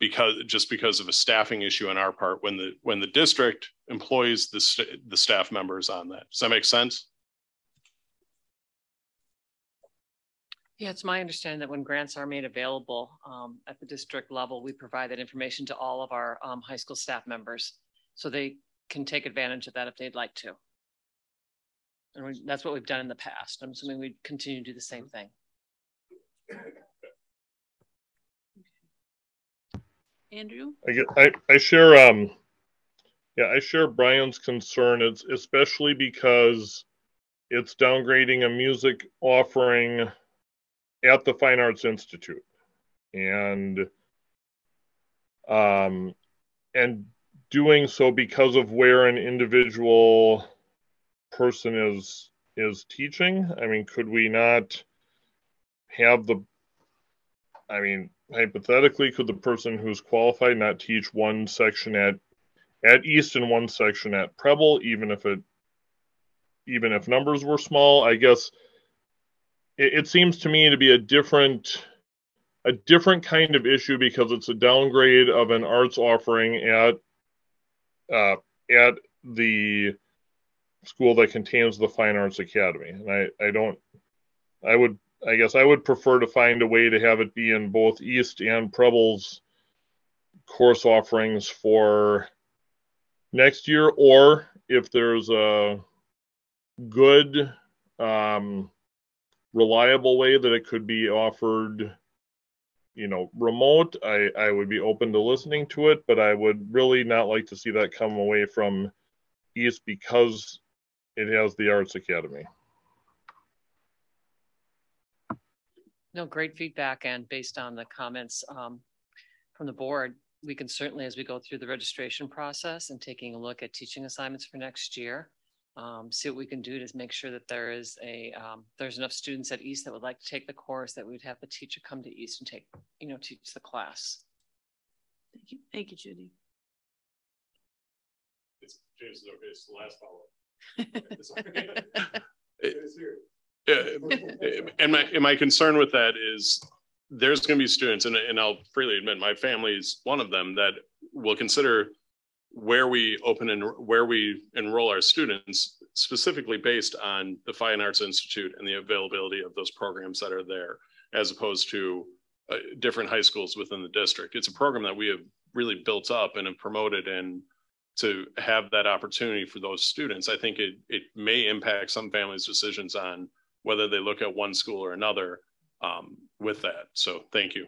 because just because of a staffing issue on our part when the when the district employs the, st the staff members on that. Does that make sense? Yeah, it's my understanding that when grants are made available um, at the district level, we provide that information to all of our um, high school staff members. So they can take advantage of that if they'd like to. And we, that's what we've done in the past. I'm assuming we'd continue to do the same thing. Andrew? I I, I share, um, yeah, I share Brian's concern. It's especially because it's downgrading a music offering at the Fine Arts Institute. And, um, and doing so because of where an individual person is is teaching i mean could we not have the i mean hypothetically could the person who's qualified not teach one section at at east and one section at preble even if it even if numbers were small i guess it, it seems to me to be a different a different kind of issue because it's a downgrade of an arts offering at uh, at the school that contains the Fine Arts Academy. And I, I don't, I would, I guess I would prefer to find a way to have it be in both East and Preble's course offerings for next year, or if there's a good, um, reliable way that it could be offered you know remote. I i would be open to listening to it but i would really not like to see that come away from east because it has the arts academy. No great feedback and based on the comments um, from the board we can certainly as we go through the registration process and taking a look at teaching assignments for next year um, see what we can do to make sure that there is a um, there's enough students at East that would like to take the course that we'd have the teacher come to East and take you know teach the class. Thank you, thank you, Judy. It's James is okay. It's the last follow. yeah, and my and my concern with that is there's going to be students, and, and I'll freely admit my family is one of them that will consider where we open and where we enroll our students specifically based on the Fine Arts Institute and the availability of those programs that are there, as opposed to uh, different high schools within the district. It's a program that we have really built up and have promoted and to have that opportunity for those students, I think it, it may impact some families' decisions on whether they look at one school or another um, with that. So thank you.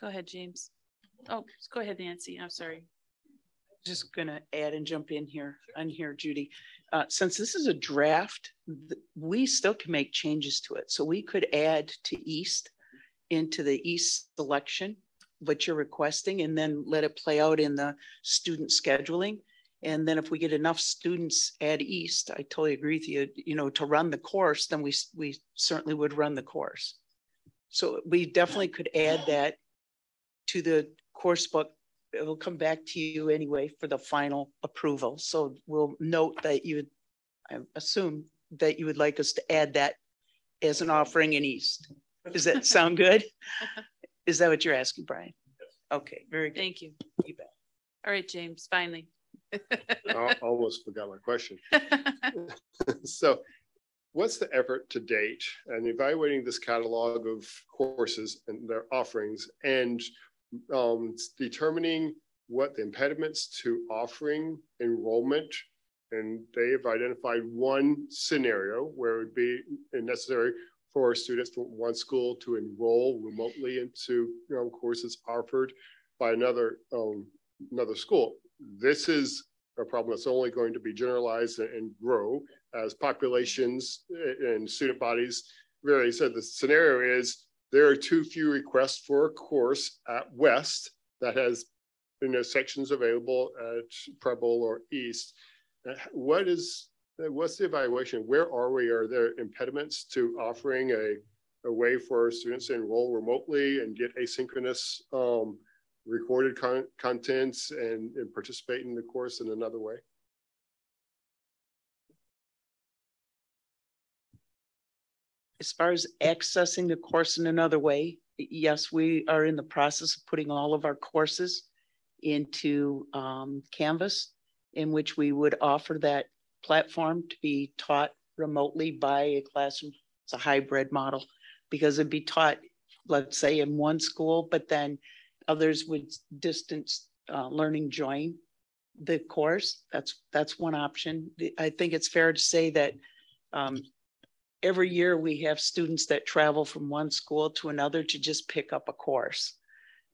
Go ahead, James. Oh, go ahead, Nancy. I'm sorry. Just going to add and jump in here on here, Judy. Uh, since this is a draft, we still can make changes to it. So we could add to East into the East selection, what you're requesting, and then let it play out in the student scheduling. And then if we get enough students at East, I totally agree with you, you know, to run the course, then we, we certainly would run the course. So we definitely could add that to the course book, it will come back to you anyway for the final approval. So we'll note that you would, I assume that you would like us to add that as an offering in East. Does that sound good? Is that what you're asking, Brian? Okay, very good. Thank you. You bet. All right, James, finally. I almost forgot my question. so what's the effort to date and evaluating this catalog of courses and their offerings and um, determining what the impediments to offering enrollment and they have identified one scenario where it would be necessary for students from one school to enroll remotely into you know, courses offered by another um, another school. This is a problem that's only going to be generalized and grow as populations and student bodies vary. So the scenario is there are too few requests for a course at West that has you know sections available at Preble or East. Uh, what is what's the evaluation? Where are we? Are there impediments to offering a, a way for students to enroll remotely and get asynchronous um, recorded con contents and, and participate in the course in another way? As far as accessing the course in another way, yes, we are in the process of putting all of our courses into um, Canvas, in which we would offer that platform to be taught remotely by a classroom It's a hybrid model because it'd be taught, let's say, in one school, but then others would distance uh, learning join the course. That's that's one option. I think it's fair to say that um, every year we have students that travel from one school to another to just pick up a course.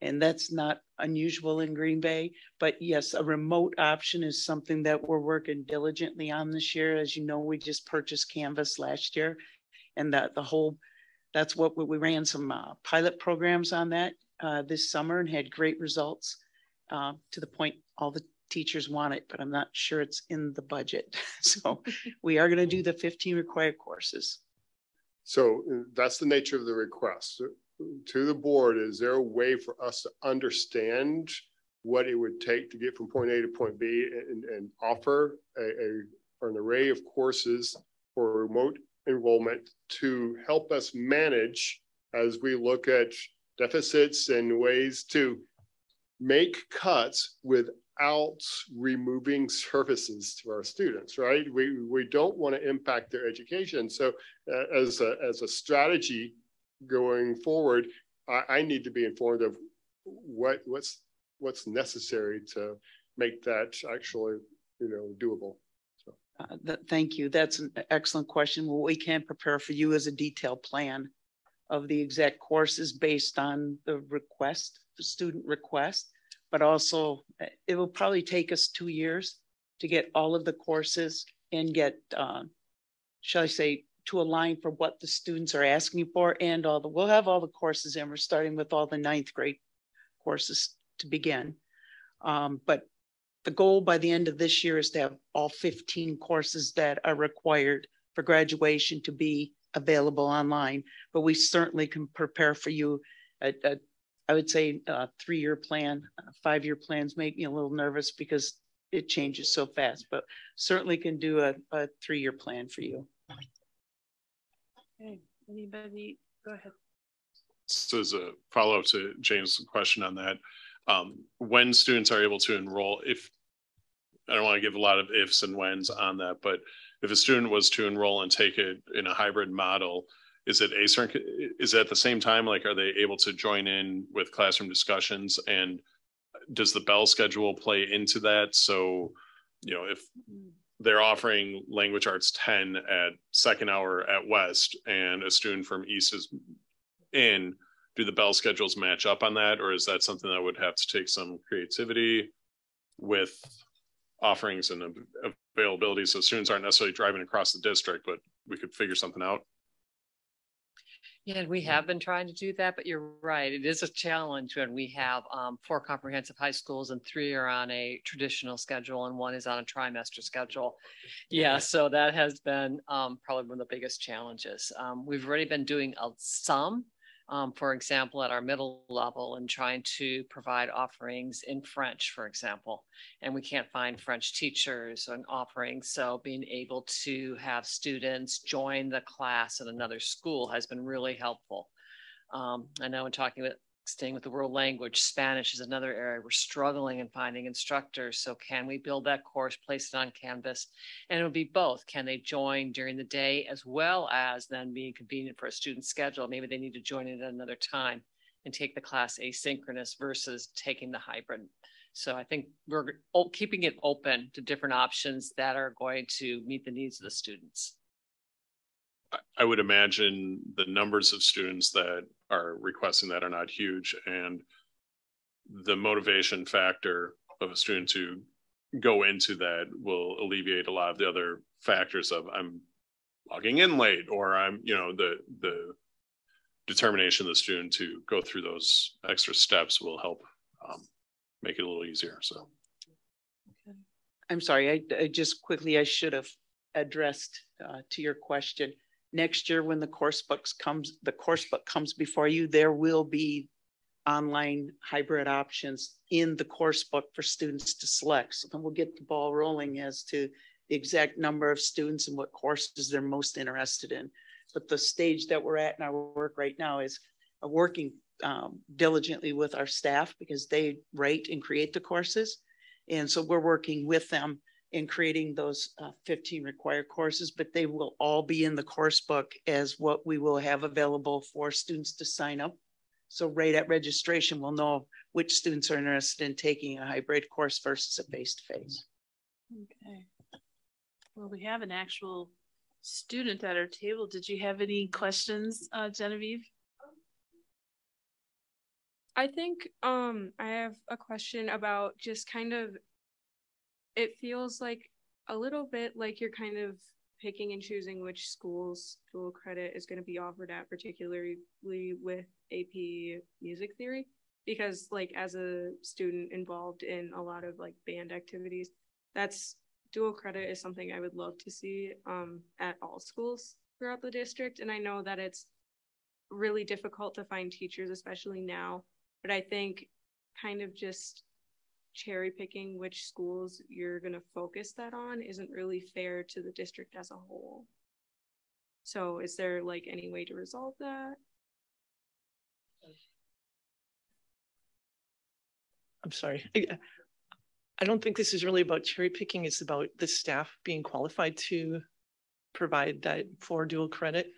And that's not unusual in Green Bay. But yes, a remote option is something that we're working diligently on this year. As you know, we just purchased Canvas last year. And that the whole, that's what we, we ran some uh, pilot programs on that uh, this summer and had great results uh, to the point all the teachers want it, but I'm not sure it's in the budget. so we are going to do the 15 required courses. So uh, that's the nature of the request. To the board, is there a way for us to understand what it would take to get from point A to point B and, and offer a, a, an array of courses for remote enrollment to help us manage as we look at deficits and ways to make cuts with without removing services to our students, right? We, we don't want to impact their education. So uh, as, a, as a strategy going forward, I, I need to be informed of what, what's, what's necessary to make that actually, you know, doable. So. Uh, th thank you. That's an excellent question. What we can prepare for you is a detailed plan of the exact courses based on the request, the student request but also it will probably take us two years to get all of the courses and get, uh, shall I say, to align for what the students are asking for and all the, we'll have all the courses and we're starting with all the ninth grade courses to begin. Um, but the goal by the end of this year is to have all 15 courses that are required for graduation to be available online. But we certainly can prepare for you a, a I would say uh, three-year plan, uh, five-year plans make me a little nervous because it changes so fast, but certainly can do a, a three-year plan for you. Okay, anybody, go ahead. So as a follow-up to James' question on that, um, when students are able to enroll, if, I don't want to give a lot of ifs and whens on that, but if a student was to enroll and take it in a hybrid model, is it async is it at the same time like are they able to join in with classroom discussions? And does the bell schedule play into that? So you know if they're offering language arts 10 at second hour at west and a student from east is in do the bell schedules match up on that? Or is that something that would have to take some creativity with offerings and availability? So students aren't necessarily driving across the district but we could figure something out yeah, we have been trying to do that, but you're right. It is a challenge when we have um, four comprehensive high schools and three are on a traditional schedule and one is on a trimester schedule. Yeah, so that has been um, probably one of the biggest challenges. Um, we've already been doing uh, some um, for example, at our middle level and trying to provide offerings in French, for example. And we can't find French teachers and offerings. So being able to have students join the class at another school has been really helpful. Um, I know in talking with staying with the world language, Spanish is another area we're struggling in finding instructors. So can we build that course, place it on Canvas? And it would be both. Can they join during the day as well as then being convenient for a student schedule? Maybe they need to join it at another time and take the class asynchronous versus taking the hybrid. So I think we're keeping it open to different options that are going to meet the needs of the students. I would imagine the numbers of students that are requesting that are not huge and the motivation factor of a student to go into that will alleviate a lot of the other factors of I'm logging in late or I'm, you know, the the determination of the student to go through those extra steps will help um, make it a little easier. So. I'm sorry, I, I just quickly, I should have addressed uh, to your question next year when the course books comes, the course book comes before you, there will be online hybrid options in the course book for students to select. So then we'll get the ball rolling as to the exact number of students and what courses they're most interested in. But the stage that we're at in our work right now is working um, diligently with our staff because they write and create the courses. And so we're working with them in creating those uh, 15 required courses, but they will all be in the course book as what we will have available for students to sign up. So right at registration, we'll know which students are interested in taking a hybrid course versus a face-to-face. Okay. Well, we have an actual student at our table. Did you have any questions, uh, Genevieve? I think um I have a question about just kind of it feels like a little bit like you're kind of picking and choosing which schools dual credit is going to be offered at particularly with AP music theory. Because like as a student involved in a lot of like band activities that's dual credit is something I would love to see um, at all schools throughout the district. And I know that it's really difficult to find teachers especially now. But I think kind of just cherry picking which schools you're going to focus that on isn't really fair to the district as a whole. So is there like any way to resolve that? I'm sorry. I, don't think this is really about cherry picking. It's about the staff being qualified to provide that for dual credit.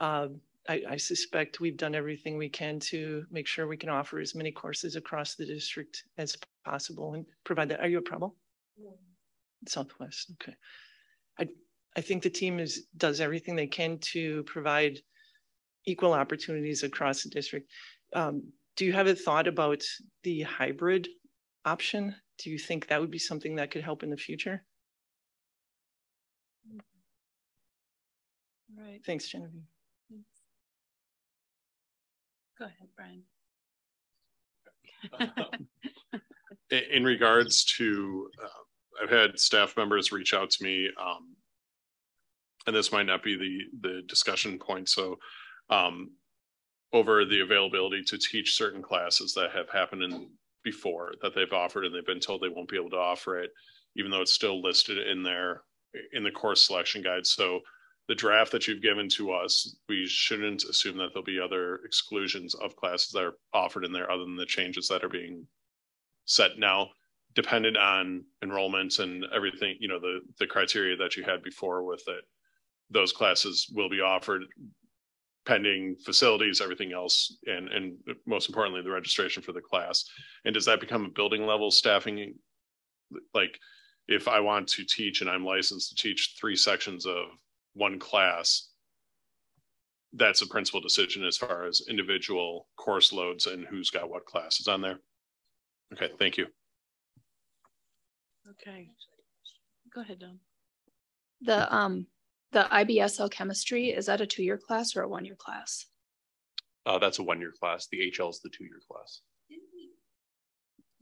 Um, I, I, suspect we've done everything we can to make sure we can offer as many courses across the district as possible and provide that. Are you a problem? No. Southwest, okay. I, I think the team is does everything they can to provide equal opportunities across the district. Um, do you have a thought about the hybrid option? Do you think that would be something that could help in the future? Right. Thanks, Genevieve. Go ahead, Brian. in regards to, uh, I've had staff members reach out to me, um, and this might not be the the discussion point. So, um, over the availability to teach certain classes that have happened in before that they've offered, and they've been told they won't be able to offer it, even though it's still listed in their in the course selection guide. So the draft that you've given to us, we shouldn't assume that there'll be other exclusions of classes that are offered in there other than the changes that are being set now, dependent on enrollments and everything, you know, the, the criteria that you had before with it. Those classes will be offered pending facilities, everything else, and, and most importantly, the registration for the class. And does that become a building level staffing? Like if I want to teach and I'm licensed to teach three sections of one class, that's a principal decision as far as individual course loads and who's got what classes on there. Okay, thank you. Okay. Go ahead, Don. The um the IBSL chemistry, is that a two-year class or a one-year class? Uh, that's a one-year class. The HL is the two-year class.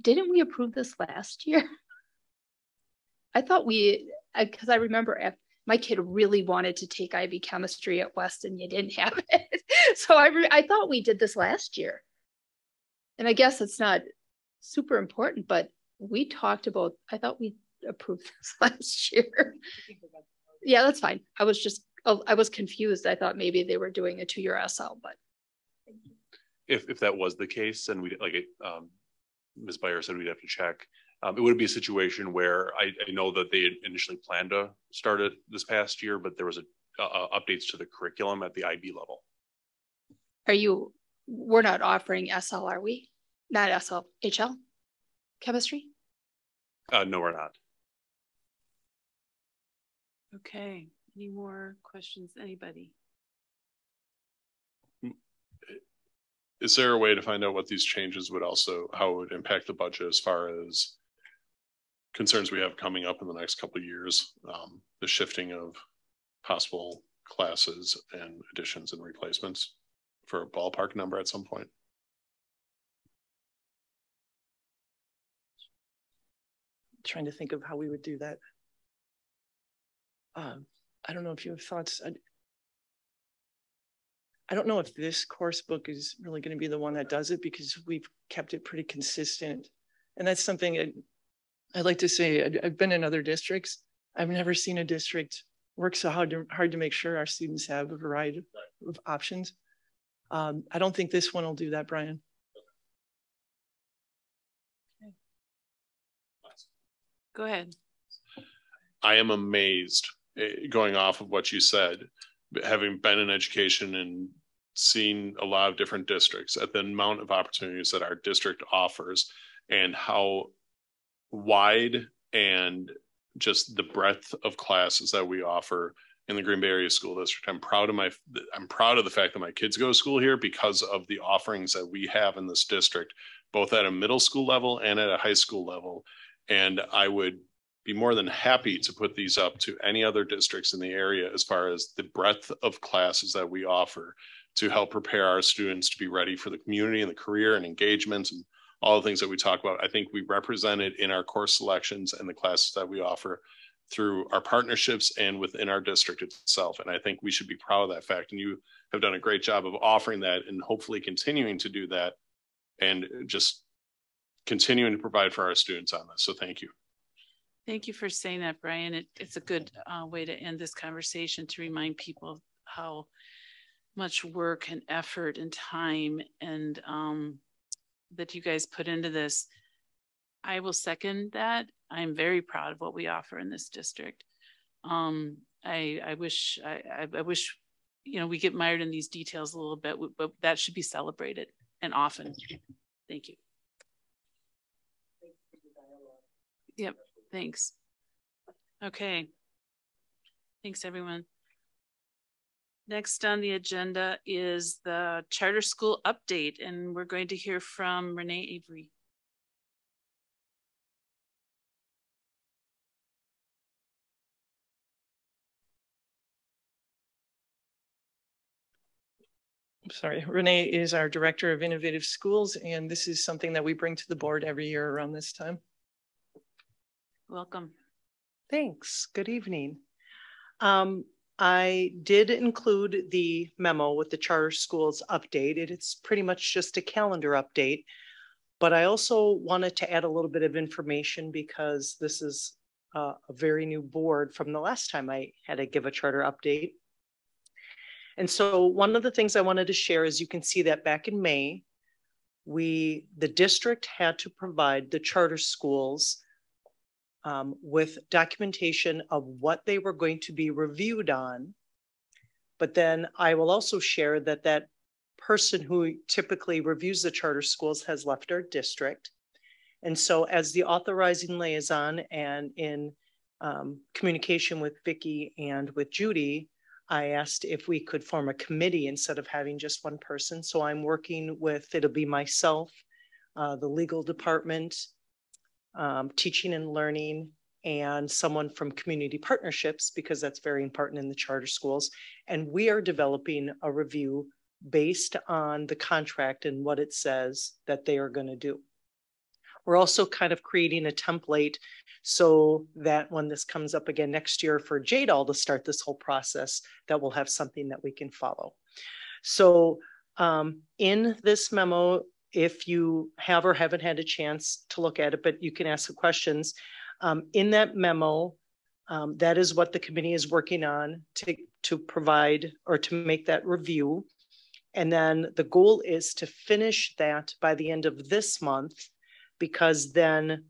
Didn't we approve this last year? I thought we, because I, I remember my kid really wanted to take IB chemistry at West and you didn't have it. so I, re- I thought we did this last year. And I guess it's not super important, but we talked about, I thought we approved this last year. yeah, that's fine. I was just, oh, I was confused. I thought maybe they were doing a two year SL, but. If, if that was the case, and we like um, Ms. Bayer said we'd have to check. Um, it would be a situation where I, I, know that they initially planned to start it this past year, but there was a, updates to the curriculum at the IB level. Are you? We're not offering SL, are we? Not SL, HL, chemistry. Uh, no, we're not. Okay. Any more questions? Anybody? Is there a way to find out what these changes would also how it would impact the budget as far as concerns we have coming up in the next couple of years, um, the shifting of possible classes and additions and replacements for a ballpark number at some point. trying to think of how we would do that. Um, I don't know if you have thoughts. I, I don't know if this course book is really going to be the one that does it because we've kept it pretty consistent. And that's something I'd like to say I've been in other districts. I've never seen a district work so hard to, hard to make sure our students have a variety of options. Um, I don't think this one will do that, Brian. Go ahead. I am amazed eh, going off of what you said, having been in education and seen a lot of different districts at the amount of opportunities that our district offers and how wide and just the breadth of classes that we offer in the Green Bay Area School District. I'm proud of my I'm proud of the fact that my kids go to school here because of the offerings that we have in this district, both at a middle school level and at a high school level. And I would be more than happy to put these up to any other districts in the area as far as the breadth of classes that we offer to help prepare our students to be ready for the community and the career and engagement and all the things that we talk about. I think we represent it in our course selections and the classes that we offer through our partnerships and within our district itself. And I think we should be proud of that fact. And you have done a great job of offering that and hopefully continuing to do that and just continuing to provide for our students on this. So thank you. Thank you for saying that, Brian. It, it's a good uh, way to end this conversation to remind people how much work and effort and time and um, that you guys put into this. I will second that. I'm very proud of what we offer in this district. Um, I, I wish I, I wish you know we get mired in these details a little bit, but that should be celebrated and often. Thank you. Yep. Thanks. Okay. Thanks, everyone. Next on the agenda is the charter school update, and we're going to hear from Renee Avery. sorry, Renee is our Director of Innovative Schools, and this is something that we bring to the board every year around this time. Welcome. Thanks. Good evening. Um, I did include the memo with the charter schools update. It's pretty much just a calendar update, but I also wanted to add a little bit of information because this is uh, a very new board from the last time I had to give a charter update. And so one of the things I wanted to share is you can see that back in May, we, the district had to provide the charter schools um, with documentation of what they were going to be reviewed on. But then I will also share that that person who typically reviews the charter schools has left our district. And so as the authorizing liaison and in um, communication with Vicki and with Judy, I asked if we could form a committee instead of having just one person. So I'm working with, it'll be myself, uh, the legal department, um, teaching and learning, and someone from community partnerships, because that's very important in the charter schools. And we are developing a review based on the contract and what it says that they are going to do. We're also kind of creating a template so that when this comes up again next year for JDAL to start this whole process, that we'll have something that we can follow. So um, in this memo, if you have or haven't had a chance to look at it, but you can ask the questions. Um, in that memo, um, that is what the committee is working on to, to provide or to make that review. And then the goal is to finish that by the end of this month, because then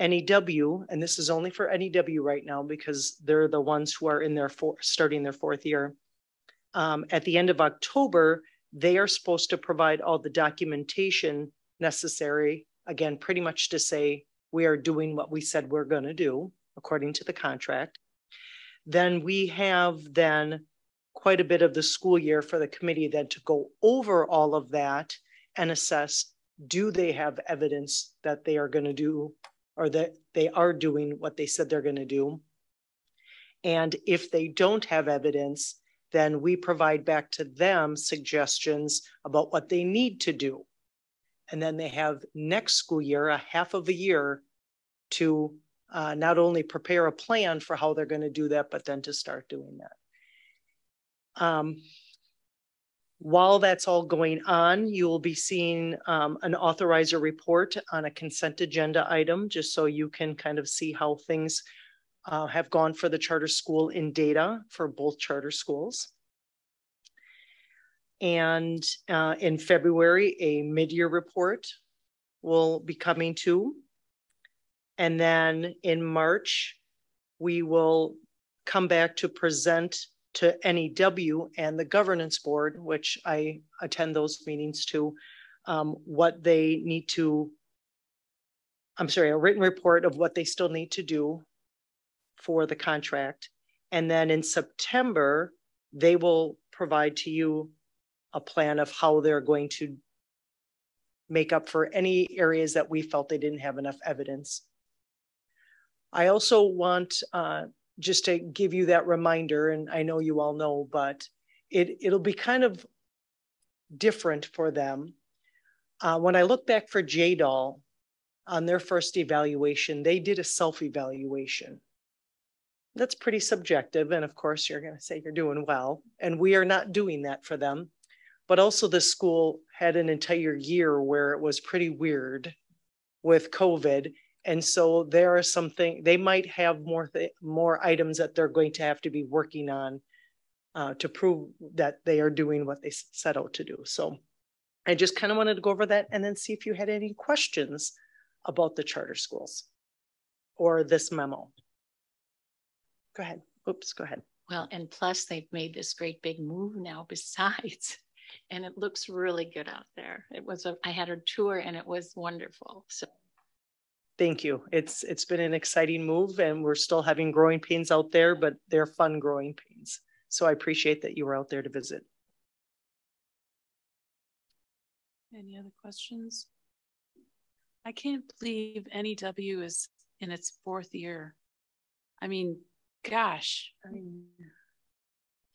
NEW, and this is only for NEW right now because they're the ones who are in their four, starting their fourth year. Um, at the end of October, they are supposed to provide all the documentation necessary, again, pretty much to say we are doing what we said we're going to do according to the contract. Then we have then quite a bit of the school year for the committee then to go over all of that and assess do they have evidence that they are going to do or that they are doing what they said they're going to do. And if they don't have evidence, then we provide back to them suggestions about what they need to do. And then they have next school year, a half of a year to uh, not only prepare a plan for how they're going to do that, but then to start doing that. Um, while that's all going on, you will be seeing um, an authorizer report on a consent agenda item, just so you can kind of see how things uh, have gone for the charter school in data for both charter schools. And uh, in February, a mid-year report will be coming too. And then in March, we will come back to present to NEW and the governance board, which I attend those meetings to, um, what they need to, I'm sorry, a written report of what they still need to do for the contract. And then in September, they will provide to you a plan of how they're going to make up for any areas that we felt they didn't have enough evidence. I also want uh, just to give you that reminder, and I know you all know, but it, it'll be kind of different for them. Uh, when I look back for JDAL on their first evaluation, they did a self-evaluation. That's pretty subjective. And of course, you're going to say you're doing well. And we are not doing that for them. But also, the school had an entire year where it was pretty weird with COVID. And so there are something they might have more th- more items that they're going to have to be working on uh, to prove that they are doing what they set out to do. So I just kind of wanted to go over that and then see if you had any questions about the charter schools or this memo. Go ahead. Oops, go ahead. Well, and plus they've made this great big move now besides, and it looks really good out there. It was a, I had a tour and it was wonderful. So Thank you. It's it's been an exciting move and we're still having growing pains out there, but they're fun growing pains. So I appreciate that you were out there to visit. Any other questions? I can't believe NEW is in its fourth year. I mean, gosh, I mean,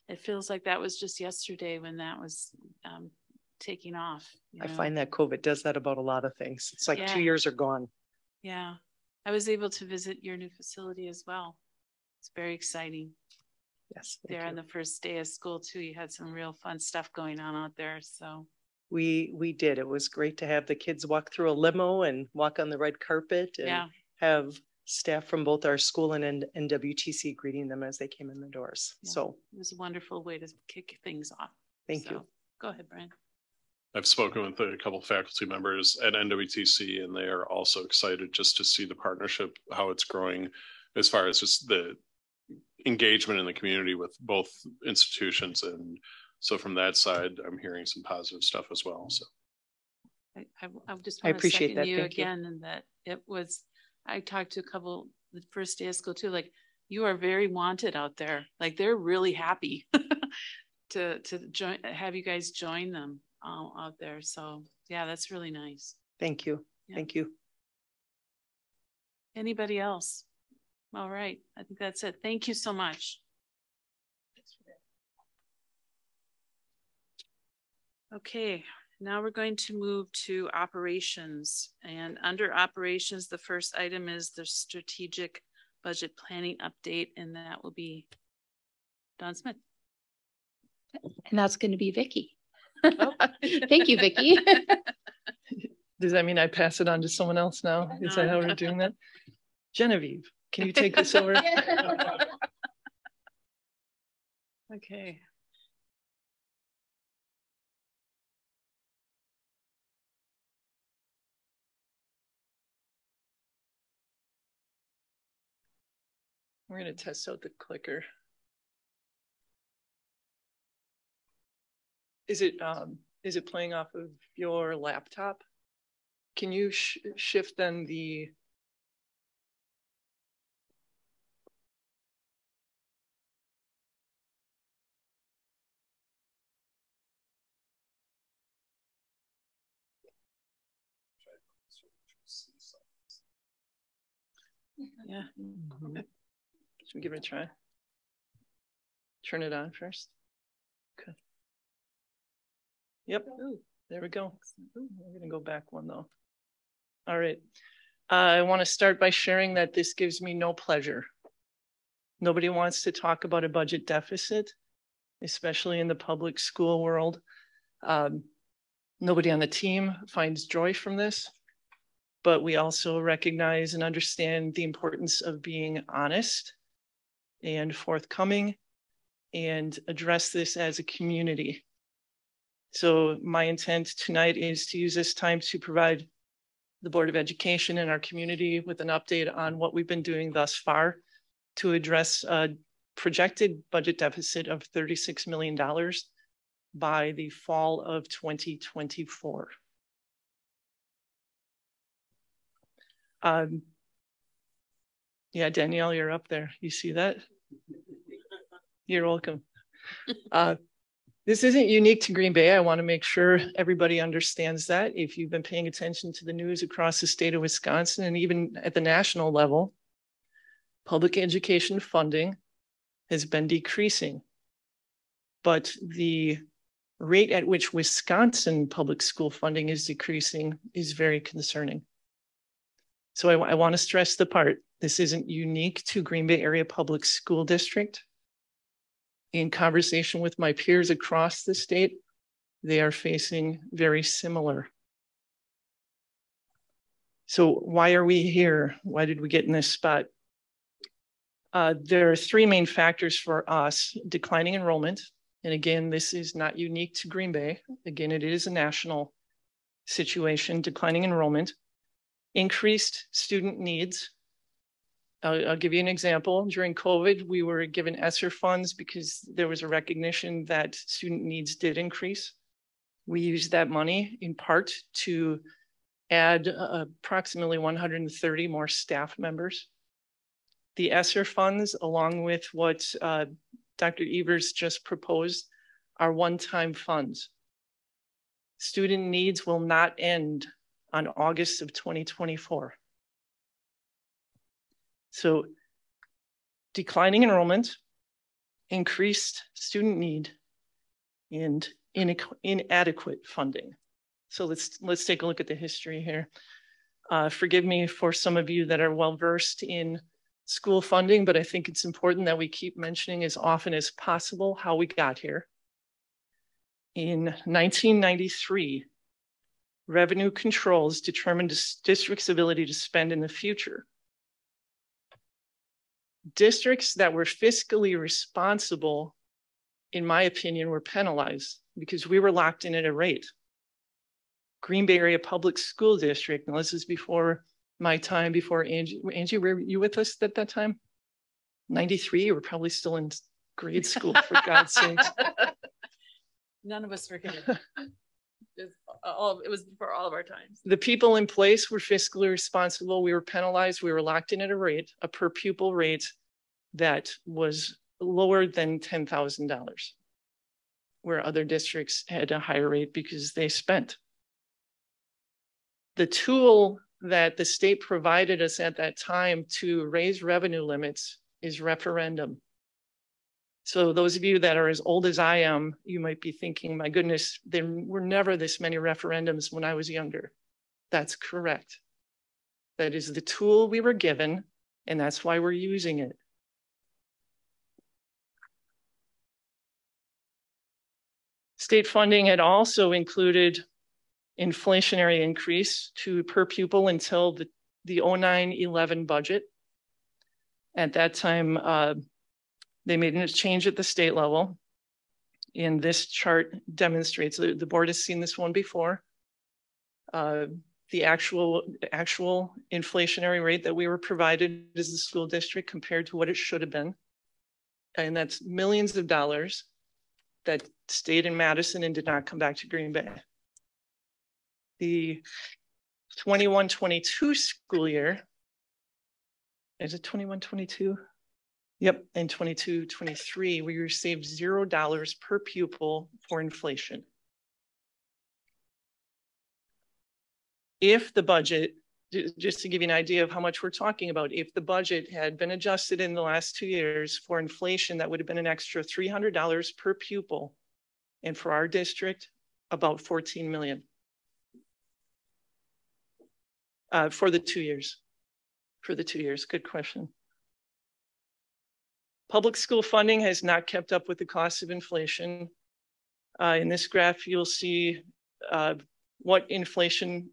it feels like that was just yesterday when that was um, taking off. I know? find that COVID does that about a lot of things. It's like yeah. two years are gone. Yeah. I was able to visit your new facility as well. It's very exciting. Yes. There you. on the first day of school too. You had some real fun stuff going on out there. So we we did. It was great to have the kids walk through a limo and walk on the red carpet and yeah. have staff from both our school and NWTC greeting them as they came in the doors. Yeah. So it was a wonderful way to kick things off. Thank so, you. Go ahead, Brian. I've spoken with a couple faculty members at NWTC, and they are also excited just to see the partnership, how it's growing, as far as just the engagement in the community with both institutions. And so, from that side, I'm hearing some positive stuff as well. So, I, I, I just want I appreciate to second that. you Thank again, you. and that it was. I talked to a couple the first day of school too. Like you are very wanted out there. Like they're really happy to to join, have you guys join them uh, out there. So yeah, that's really nice. Thank you. Yeah. Thank you. Anybody else? All right. I think that's it. Thank you so much. Okay, now we're going to move to operations. And under operations, the first item is the strategic budget planning update, and that will be Don Smith. And that's going to be Vicki. Oh. Thank you, Vicki. Does that mean I pass it on to someone else now? Is that how we're doing that? Genevieve, can you take this over? okay. We're going to test out the clicker. Is it um, is it playing off of your laptop? Can you sh shift then the Yeah. Should we give it a try? Turn it on first. Okay. Yep. Ooh, there we go. We're going to go back one though. All right. Uh, I want to start by sharing that this gives me no pleasure. Nobody wants to talk about a budget deficit, especially in the public school world. Um, nobody on the team finds joy from this, but we also recognize and understand the importance of being honest and forthcoming and address this as a community. So my intent tonight is to use this time to provide the Board of Education and our community with an update on what we've been doing thus far to address a projected budget deficit of $36 million by the fall of 2024. Um, yeah, Danielle, you're up there. You see that? You're welcome. Uh, this isn't unique to Green Bay. I want to make sure everybody understands that. If you've been paying attention to the news across the state of Wisconsin and even at the national level, public education funding has been decreasing. But the rate at which Wisconsin public school funding is decreasing is very concerning. So I, I want to stress the part, this isn't unique to Green Bay Area Public School District. In conversation with my peers across the state, they are facing very similar. So why are we here? Why did we get in this spot? Uh, there are three main factors for us, declining enrollment, and again, this is not unique to Green Bay. Again, it is a national situation, declining enrollment, increased student needs. I'll, I'll, give you an example. During COVID, we were given ESSER funds because there was a recognition that student needs did increase. We used that money in part to add uh, approximately 130 more staff members. The ESSER funds, along with what uh, Dr. Evers just proposed are one-time funds. Student needs will not end on August of 2024. So declining enrollment, increased student need, and inadequate funding. So let's let's take a look at the history here. Uh, forgive me for some of you that are well versed in school funding, but I think it's important that we keep mentioning as often as possible how we got here. In 1993, revenue controls determined district's ability to spend in the future. Districts that were fiscally responsible, in my opinion, were penalized because we were locked in at a rate. Green Bay Area Public School District, and this is before my time before Angie. Angie, were you with us at that time? 93, you were probably still in grade school, for God's sake. None of us were here. It was, uh, all, it was before all of our times. The people in place were fiscally responsible. We were penalized. We were locked in at a rate, a per pupil rate that was lower than $10,000, where other districts had a higher rate because they spent. The tool that the state provided us at that time to raise revenue limits is referendum. So those of you that are as old as I am, you might be thinking, my goodness, there were never this many referendums when I was younger. That's correct. That is the tool we were given, and that's why we're using it. State funding had also included inflationary increase to per pupil until the, the 09-11 budget. At that time, uh, they made a change at the state level. And this chart demonstrates, the, the board has seen this one before, uh, the actual, actual inflationary rate that we were provided as the school district compared to what it should have been. And that's millions of dollars that stayed in Madison and did not come back to Green Bay the 21 22 school year. Is it 21 22? Yep, in 22 23, we received zero dollars per pupil for inflation. If the budget, just to give you an idea of how much we're talking about, if the budget had been adjusted in the last two years for inflation, that would have been an extra $300 per pupil. And for our district, about 14 million uh, for the two years. For the two years, good question. Public school funding has not kept up with the cost of inflation. Uh, in this graph, you'll see uh, what inflation,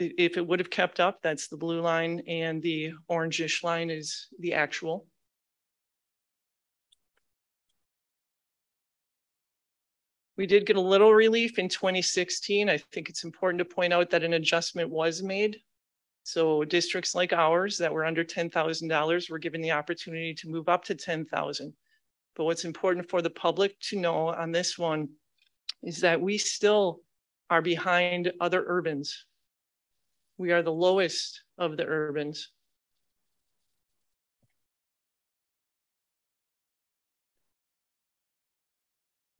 if it would have kept up, that's the blue line, and the orangish line is the actual. We did get a little relief in 2016. I think it's important to point out that an adjustment was made So districts like ours that were under $10,000 were given the opportunity to move up to 10,000. But what's important for the public to know on this one is that we still are behind other urbans. We are the lowest of the urbans.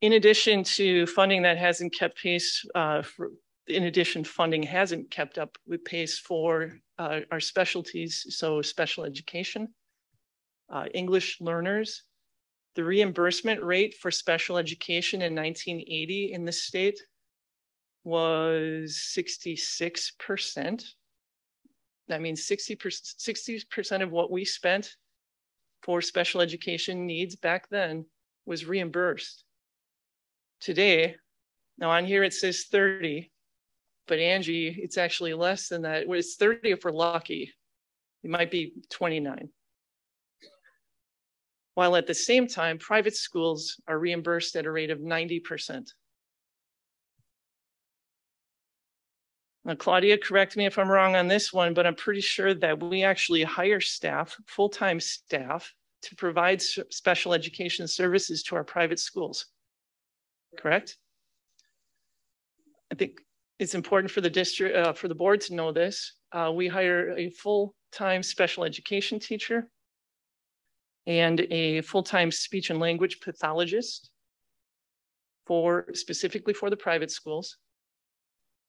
In addition to funding that hasn't kept pace uh, for, in addition, funding hasn't kept up with pace for uh, our specialties, so special education, uh, English learners. The reimbursement rate for special education in 1980 in the state was 66%. That means 60%, 60% of what we spent for special education needs back then was reimbursed. Today, now on here it says 30, but Angie, it's actually less than that. It's 30 if we're lucky. It might be 29. While at the same time, private schools are reimbursed at a rate of 90%. Now, Claudia, correct me if I'm wrong on this one, but I'm pretty sure that we actually hire staff, full-time staff, to provide special education services to our private schools. Correct? I think it's important for the district, uh, for the board to know this. Uh, we hire a full-time special education teacher and a full-time speech and language pathologist for specifically for the private schools.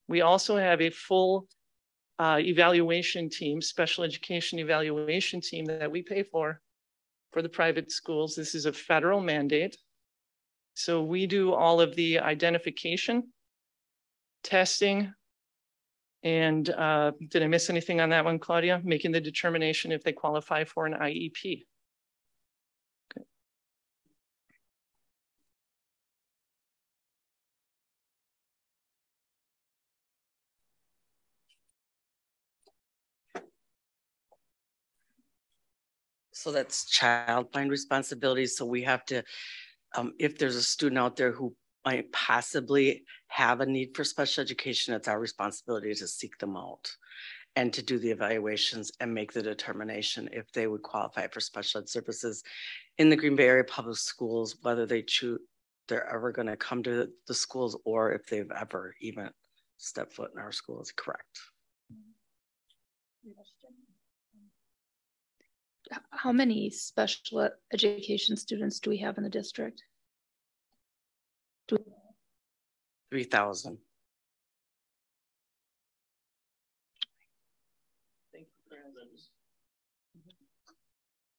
We also have a full uh, evaluation team, special education evaluation team that we pay for for the private schools. This is a federal mandate. So we do all of the identification testing. And uh, did I miss anything on that one, Claudia? Making the determination if they qualify for an IEP. Okay. So that's child find responsibilities. So we have to, um, if there's a student out there who might possibly have a need for special education, it's our responsibility to seek them out and to do the evaluations and make the determination if they would qualify for special ed services in the Green Bay area public schools, whether they choose they're ever going to come to the schools or if they've ever even stepped foot in our schools. Correct. How many special education students do we have in the district? 3,000.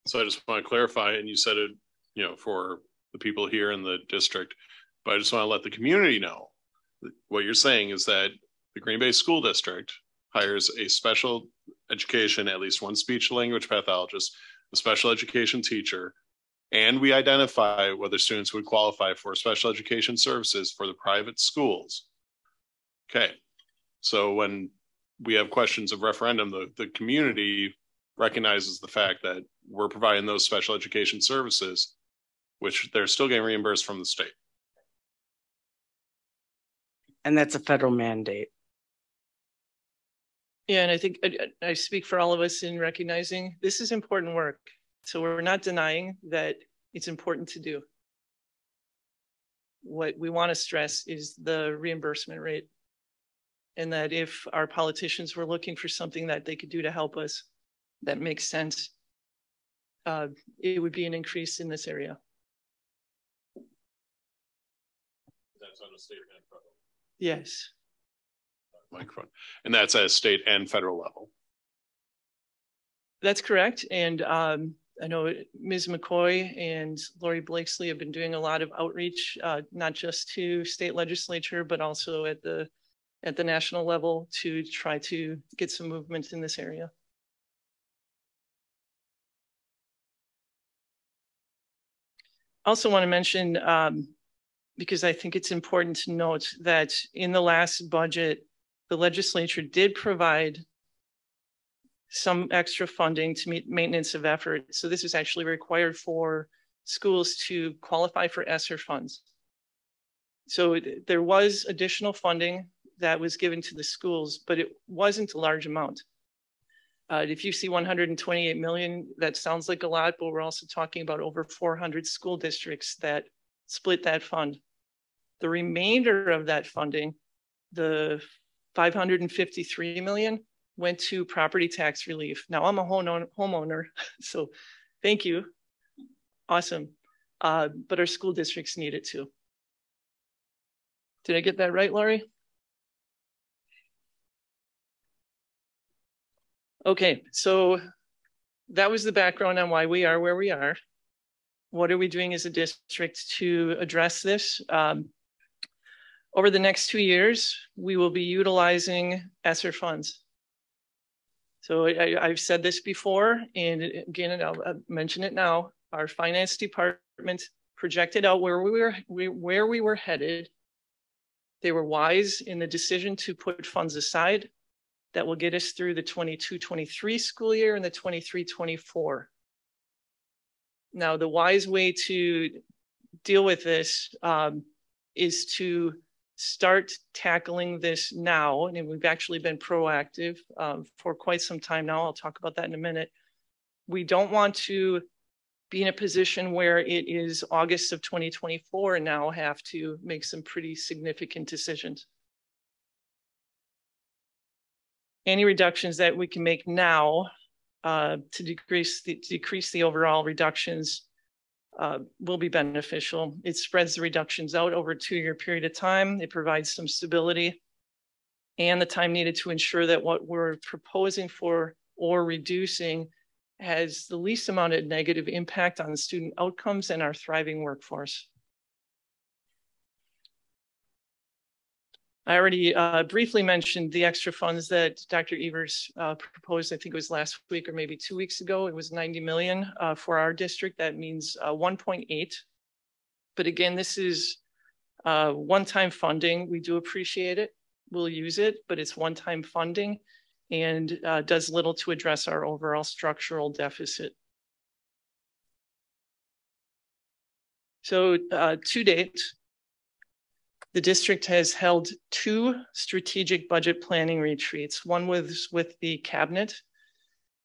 So I just want to clarify, and you said it, you know, for the people here in the district, but I just want to let the community know what you're saying is that the Green Bay School District hires a special education, at least one speech language pathologist, a special education teacher, and we identify whether students would qualify for special education services for the private schools. Okay, so when we have questions of referendum, the, the community recognizes the fact that we're providing those special education services, which they're still getting reimbursed from the state. And that's a federal mandate. Yeah, and I think I, I speak for all of us in recognizing this is important work. So we're not denying that it's important to do. What we want to stress is the reimbursement rate. And that if our politicians were looking for something that they could do to help us, that makes sense, uh, it would be an increase in this area. That's on a state and federal. Yes. Microphone. And that's at a state and federal level. That's correct. And um, I know Ms. McCoy and Lori Blakesley have been doing a lot of outreach, uh, not just to state legislature, but also at the at the national level to try to get some movement in this area. I also want to mention, um, because I think it's important to note that in the last budget, the legislature did provide some extra funding to meet maintenance of effort. So this is actually required for schools to qualify for ESSER funds. So it, there was additional funding that was given to the schools, but it wasn't a large amount. Uh, if you see 128 million, that sounds like a lot, but we're also talking about over 400 school districts that split that fund. The remainder of that funding, the 553 million, went to property tax relief. Now I'm a homeowner, so thank you. Awesome. Uh, but our school districts need it too. Did I get that right, Laurie? Okay, so that was the background on why we are where we are. What are we doing as a district to address this? Um, over the next two years, we will be utilizing ESSER funds. So I, have said this before, and again, and I'll mention it now. Our finance department projected out where we were, where we were headed. They were wise in the decision to put funds aside that will get us through the 22-23 school year and the 23-24. Now, the wise way to deal with this um, is to start tackling this now. And we've actually been proactive um, for quite some time now. I'll talk about that in a minute. We don't want to be in a position where it is August of 2024 and now have to make some pretty significant decisions. any reductions that we can make now uh, to decrease the, to decrease the overall reductions uh, will be beneficial. It spreads the reductions out over a two-year period of time. It provides some stability and the time needed to ensure that what we're proposing for or reducing has the least amount of negative impact on student outcomes and our thriving workforce. I already uh, briefly mentioned the extra funds that Dr. Evers uh, proposed. I think it was last week or maybe two weeks ago. It was 90 million uh, for our district. That means uh, 1.8. But again, this is uh, one-time funding. We do appreciate it. We'll use it, but it's one-time funding and uh, does little to address our overall structural deficit. So to date, the district has held two strategic budget planning retreats. One was with the cabinet,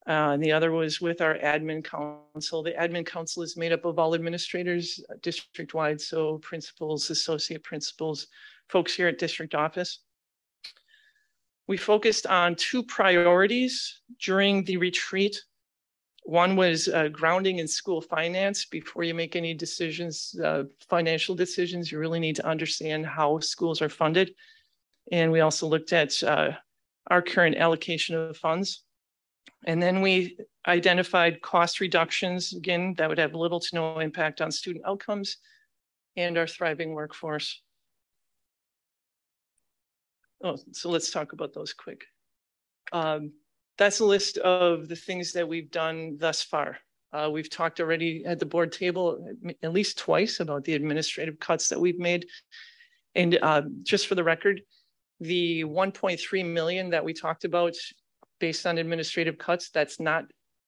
uh, and the other was with our admin council. The admin council is made up of all administrators uh, district-wide, so principals, associate principals, folks here at district office. We focused on two priorities during the retreat one was uh, grounding in school finance. Before you make any decisions, uh, financial decisions, you really need to understand how schools are funded. And we also looked at uh, our current allocation of funds. And then we identified cost reductions, again, that would have little to no impact on student outcomes and our thriving workforce. Oh, so let's talk about those quick. Um, that's a list of the things that we've done thus far. Uh, we've talked already at the board table at least twice about the administrative cuts that we've made. And uh, just for the record, the 1.3 million that we talked about based on administrative cuts, that's not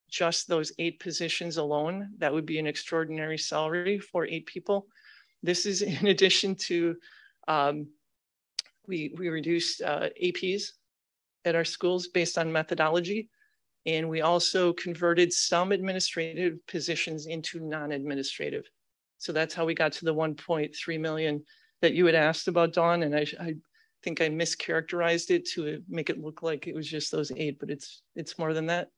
just those eight positions alone. That would be an extraordinary salary for eight people. This is in addition to, um, we, we reduced uh, APs at our schools based on methodology. And we also converted some administrative positions into non-administrative. So that's how we got to the 1.3 million that you had asked about, Dawn. And I, I think I mischaracterized it to make it look like it was just those eight, but it's it's more than that.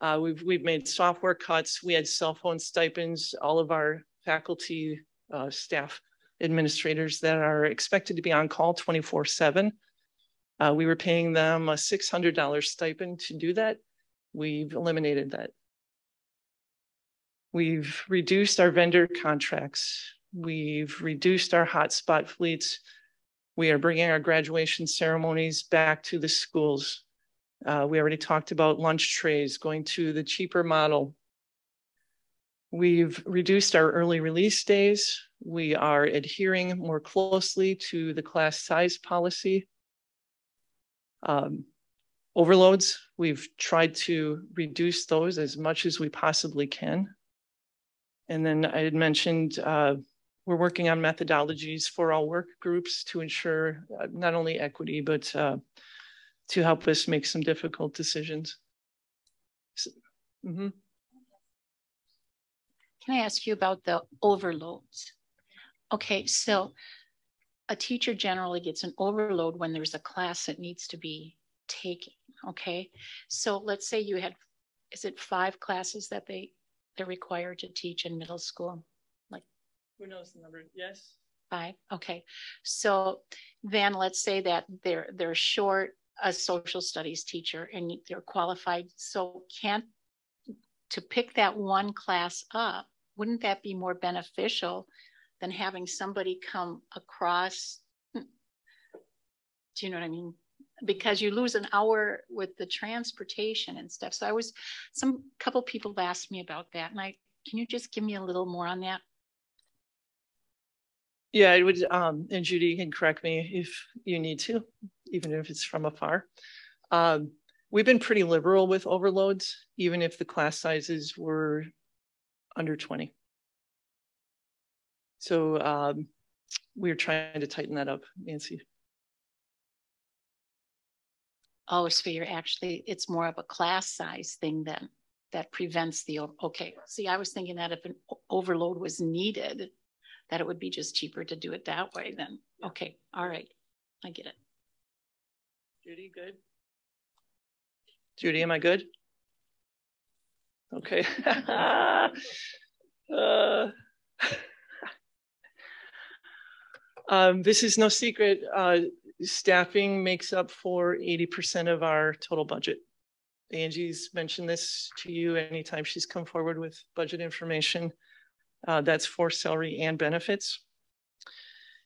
Uh, we've we've made software cuts. We had cell phone stipends. All of our faculty, uh, staff, administrators that are expected to be on call 24 7 uh, we were paying them a $600 stipend to do that. We've eliminated that. We've reduced our vendor contracts. We've reduced our hotspot fleets. We are bringing our graduation ceremonies back to the schools. Uh, we already talked about lunch trays, going to the cheaper model. We've reduced our early release days. We are adhering more closely to the class size policy um, overloads. We've tried to reduce those as much as we possibly can. And then I had mentioned uh, we're working on methodologies for all work groups to ensure uh, not only equity, but uh, to help us make some difficult decisions. Mm -hmm. Can I ask you about the overloads? Okay, so a teacher generally gets an overload when there's a class that needs to be taken. Okay, so let's say you had, is it five classes that they they're required to teach in middle school? Like, who knows the number? Yes, five. Okay, so then let's say that they're they're short a social studies teacher and they're qualified. So can't to pick that one class up wouldn't that be more beneficial than having somebody come across? Do you know what I mean? Because you lose an hour with the transportation and stuff. So I was, some couple people asked me about that, and I can you just give me a little more on that? Yeah, it would. Um, and Judy can correct me if you need to, even if it's from afar. Um, we've been pretty liberal with overloads, even if the class sizes were under 20. So um, we're trying to tighten that up, Nancy. Oh, you're actually, it's more of a class size thing then that prevents the, okay. See, I was thinking that if an overload was needed, that it would be just cheaper to do it that way then. Okay, all right, I get it. Judy, good? Judy, am I good? Okay. uh, um, this is no secret. Uh, staffing makes up for 80% of our total budget. Angie's mentioned this to you anytime she's come forward with budget information. Uh, that's for salary and benefits.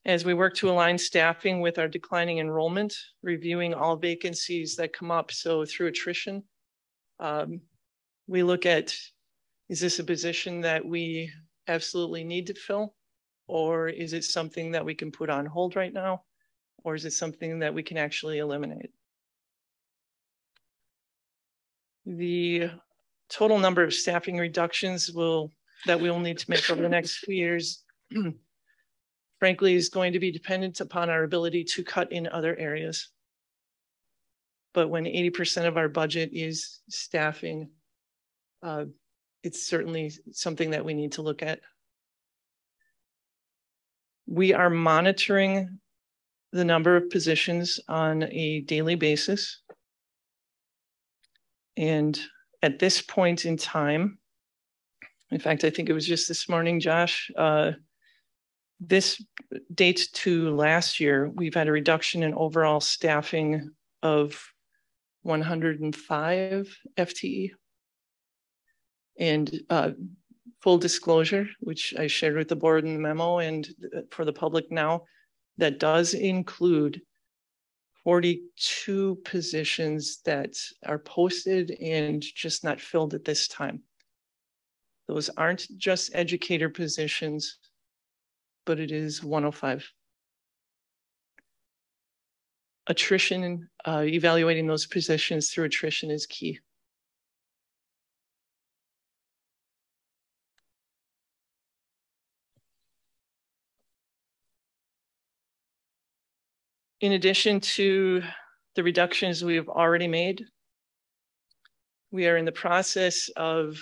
As we work to align staffing with our declining enrollment, reviewing all vacancies that come up. So through attrition, um, we look at, is this a position that we absolutely need to fill? Or is it something that we can put on hold right now? Or is it something that we can actually eliminate? The total number of staffing reductions will that we will need to make over the next few years, frankly, is going to be dependent upon our ability to cut in other areas. But when 80% of our budget is staffing, uh, it's certainly something that we need to look at. We are monitoring the number of positions on a daily basis. And at this point in time, in fact, I think it was just this morning, Josh, uh, this dates to last year, we've had a reduction in overall staffing of 105 FTE. And uh, full disclosure, which I shared with the board in the memo and for the public now, that does include 42 positions that are posted and just not filled at this time. Those aren't just educator positions, but it is 105. Attrition, uh, evaluating those positions through attrition is key. In addition to the reductions we have already made, we are in the process of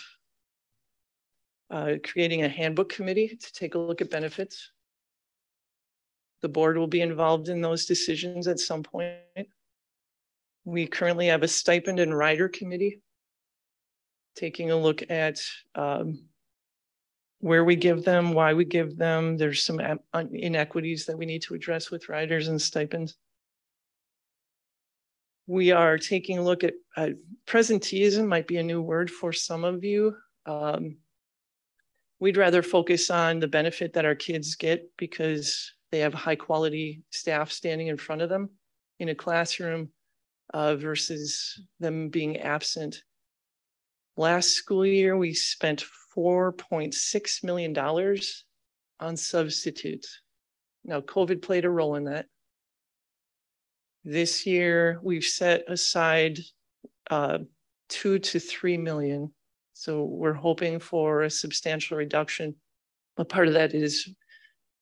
uh, creating a handbook committee to take a look at benefits. The board will be involved in those decisions at some point. We currently have a stipend and rider committee taking a look at um, where we give them, why we give them. There's some inequities that we need to address with riders and stipends. We are taking a look at uh, presenteeism might be a new word for some of you. Um, we'd rather focus on the benefit that our kids get because they have high quality staff standing in front of them in a classroom uh, versus them being absent. Last school year, we spent $4.6 million on substitutes. Now, COVID played a role in that. This year, we've set aside uh, two to three million so we're hoping for a substantial reduction. But part of that is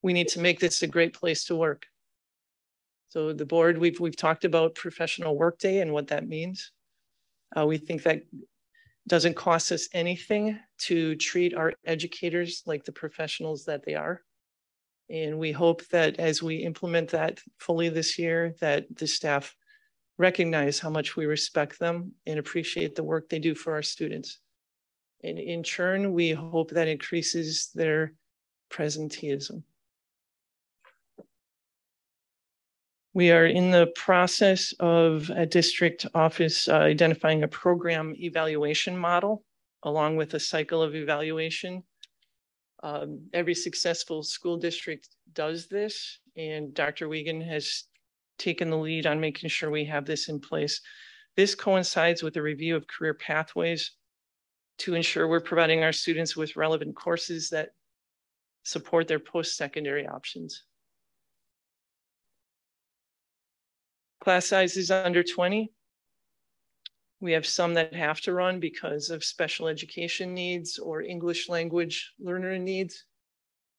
we need to make this a great place to work. So the board, we've, we've talked about professional workday and what that means. Uh, we think that doesn't cost us anything to treat our educators like the professionals that they are. And we hope that as we implement that fully this year, that the staff recognize how much we respect them and appreciate the work they do for our students. And in turn, we hope that increases their presenteeism. We are in the process of a district office uh, identifying a program evaluation model along with a cycle of evaluation. Um, every successful school district does this, and Dr. Wiegand has taken the lead on making sure we have this in place. This coincides with a review of career pathways to ensure we're providing our students with relevant courses that support their post-secondary options. Class size is under 20. We have some that have to run because of special education needs or English language learner needs.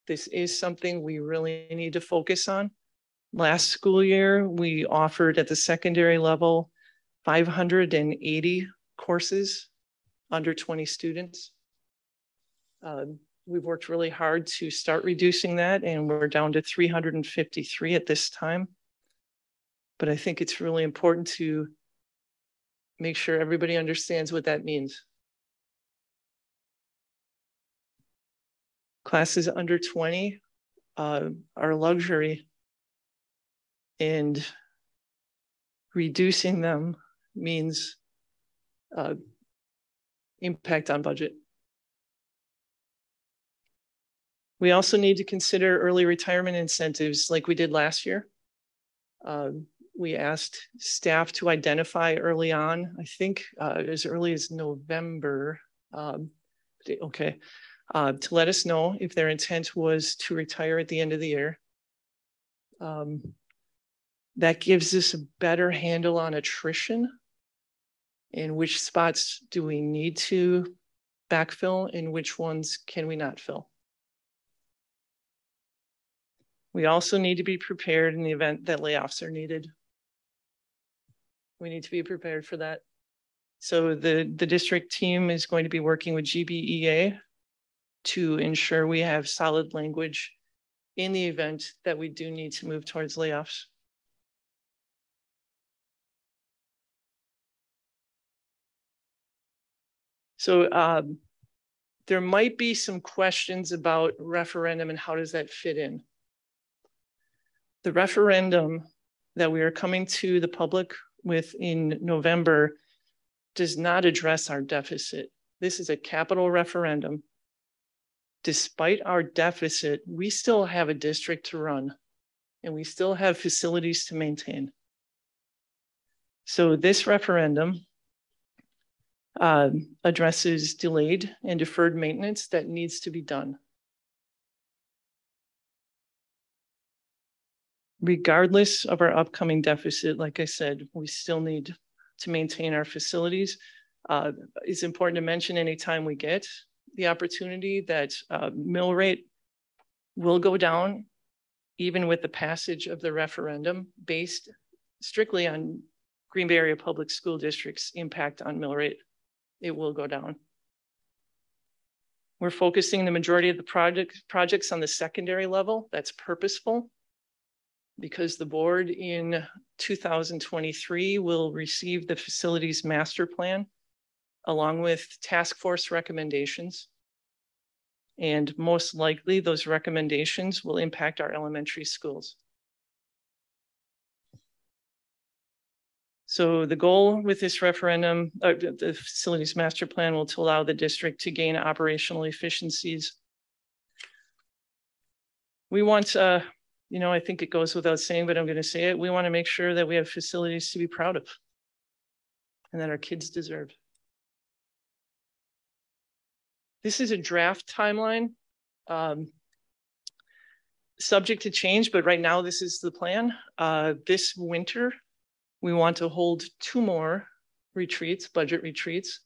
This is something we really need to focus on. Last school year, we offered at the secondary level 580 courses under 20 students. Uh, we've worked really hard to start reducing that, and we're down to 353 at this time. But I think it's really important to make sure everybody understands what that means. Classes under 20 uh, are luxury and reducing them means uh, impact on budget. We also need to consider early retirement incentives like we did last year. Um, we asked staff to identify early on, I think uh, as early as November, um, okay, uh, to let us know if their intent was to retire at the end of the year. Um, that gives us a better handle on attrition and which spots do we need to backfill and which ones can we not fill. We also need to be prepared in the event that layoffs are needed. We need to be prepared for that. So the, the district team is going to be working with GBEA to ensure we have solid language in the event that we do need to move towards layoffs. So um, there might be some questions about referendum and how does that fit in. The referendum that we are coming to the public with in November does not address our deficit. This is a capital referendum. Despite our deficit, we still have a district to run and we still have facilities to maintain. So this referendum uh, addresses delayed and deferred maintenance that needs to be done. Regardless of our upcoming deficit, like I said, we still need to maintain our facilities. Uh, it's important to mention anytime we get the opportunity that uh, mill rate will go down even with the passage of the referendum based strictly on Green Bay Area Public School District's impact on mill rate. It will go down. We're focusing the majority of the project, projects on the secondary level. That's purposeful because the board in 2023 will receive the facilities master plan along with task force recommendations. And most likely those recommendations will impact our elementary schools. So the goal with this referendum, uh, the facilities master plan will to allow the district to gain operational efficiencies. We want uh, you know, I think it goes without saying, but I'm going to say it. We want to make sure that we have facilities to be proud of and that our kids deserve. This is a draft timeline, um, subject to change, but right now this is the plan. Uh, this winter, we want to hold two more retreats, budget retreats.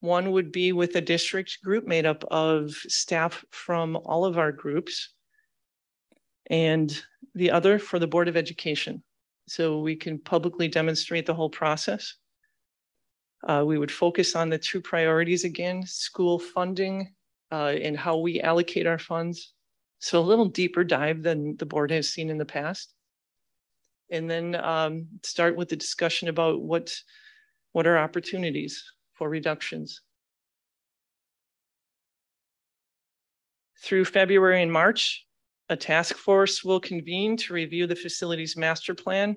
One would be with a district group made up of staff from all of our groups and the other for the Board of Education. so we can publicly demonstrate the whole process. Uh, we would focus on the two priorities again, school funding uh, and how we allocate our funds. So a little deeper dive than the board has seen in the past. And then um, start with the discussion about what, what are opportunities for reductions. Through February and March, a task force will convene to review the facility's master plan.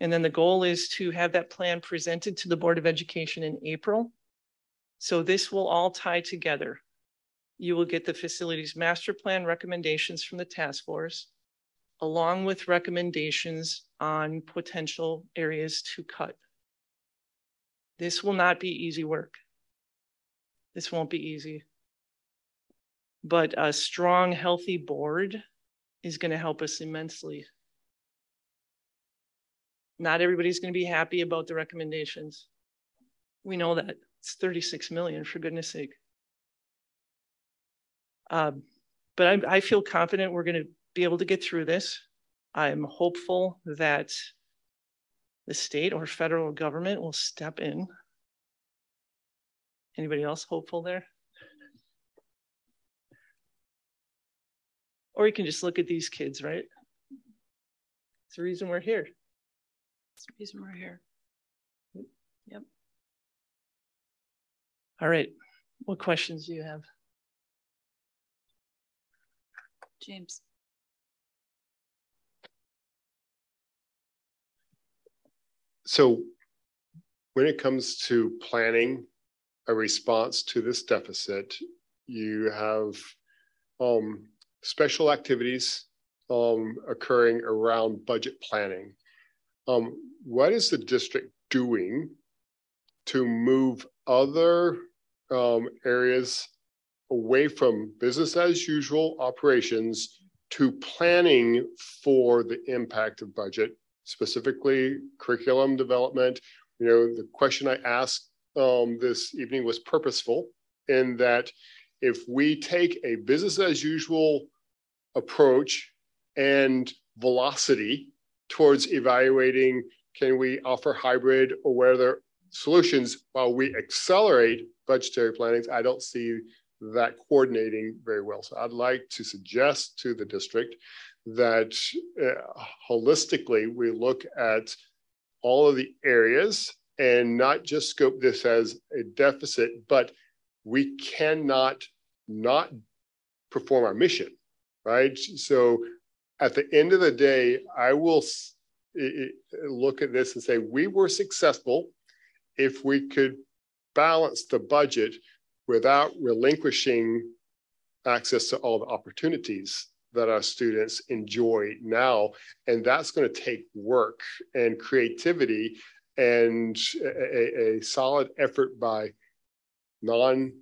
And then the goal is to have that plan presented to the Board of Education in April. So this will all tie together. You will get the facility's master plan recommendations from the task force, along with recommendations on potential areas to cut. This will not be easy work. This won't be easy. But a strong, healthy board is going to help us immensely. Not everybody's going to be happy about the recommendations. We know that. It's 36 million, for goodness sake. Um, but I, I feel confident we're going to be able to get through this. I'm hopeful that the state or federal government will step in. Anybody else hopeful there? Or you can just look at these kids, right? It's the reason we're here. It's the reason we're here. Yep. All right. What questions do you have? James. So when it comes to planning a response to this deficit, you have um, special activities um, occurring around budget planning. Um, what is the district doing to move other um, areas away from business as usual operations to planning for the impact of budget, specifically curriculum development? You know, the question I asked um, this evening was purposeful in that if we take a business as usual approach and velocity towards evaluating can we offer hybrid or whether solutions while we accelerate budgetary plannings, I don't see that coordinating very well. So I'd like to suggest to the district that uh, holistically we look at all of the areas and not just scope this as a deficit, but we cannot not perform our mission, right? So at the end of the day, I will look at this and say we were successful if we could balance the budget without relinquishing access to all the opportunities that our students enjoy now. And that's going to take work and creativity and a, a solid effort by non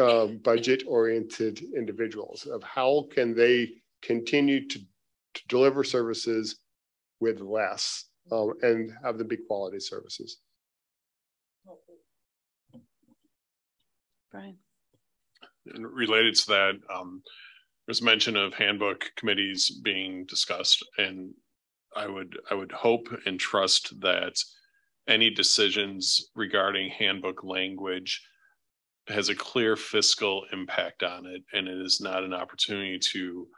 um, budget oriented individuals of how can they continue to, to deliver services with less um, and have them be quality services. Brian. And related to that, um, there's mention of handbook committees being discussed, and I would I would hope and trust that any decisions regarding handbook language has a clear fiscal impact on it, and it is not an opportunity to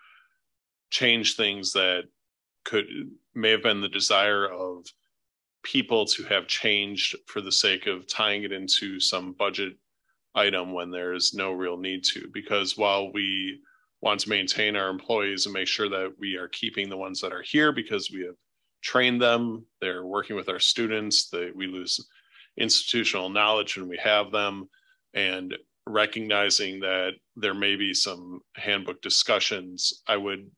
change things that could may have been the desire of people to have changed for the sake of tying it into some budget item when there is no real need to. Because while we want to maintain our employees and make sure that we are keeping the ones that are here because we have trained them, they're working with our students, we lose institutional knowledge when we have them and recognizing that there may be some handbook discussions, I would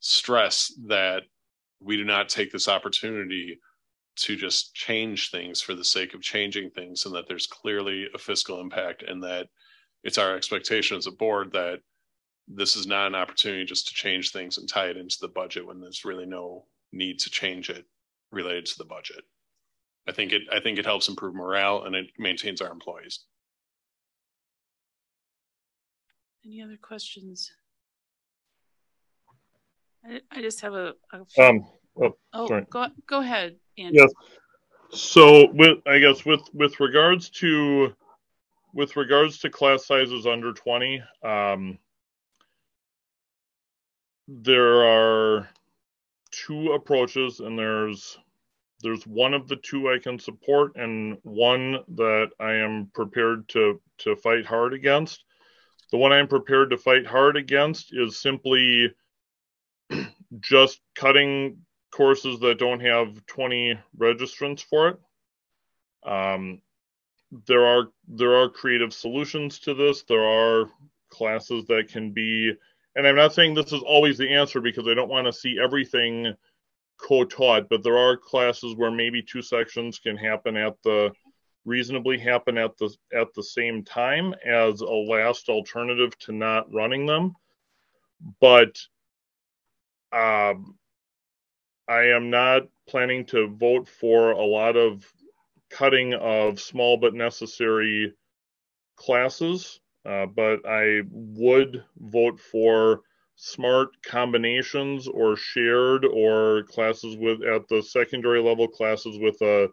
stress that we do not take this opportunity to just change things for the sake of changing things and that there's clearly a fiscal impact and that it's our expectation as a board that this is not an opportunity just to change things and tie it into the budget when there's really no need to change it related to the budget. I think it I think it helps improve morale and it maintains our employees. Any other questions? I, I just have a, a. Um, Oh, Oh, sorry. go, go ahead, Andrew. Yes. So with, I guess with, with regards to, with regards to class sizes under twenty, um, there are two approaches and there's, there's one of the two I can support and one that I am prepared to, to fight hard against. The one I'm prepared to fight hard against is simply just cutting courses that don't have 20 registrants for it. Um, there are there are creative solutions to this. There are classes that can be, and I'm not saying this is always the answer because I don't want to see everything co-taught, but there are classes where maybe two sections can happen at the reasonably happen at the at the same time as a last alternative to not running them. But um, I am not planning to vote for a lot of cutting of small but necessary classes, uh, but I would vote for smart combinations or shared or classes with at the secondary level classes with a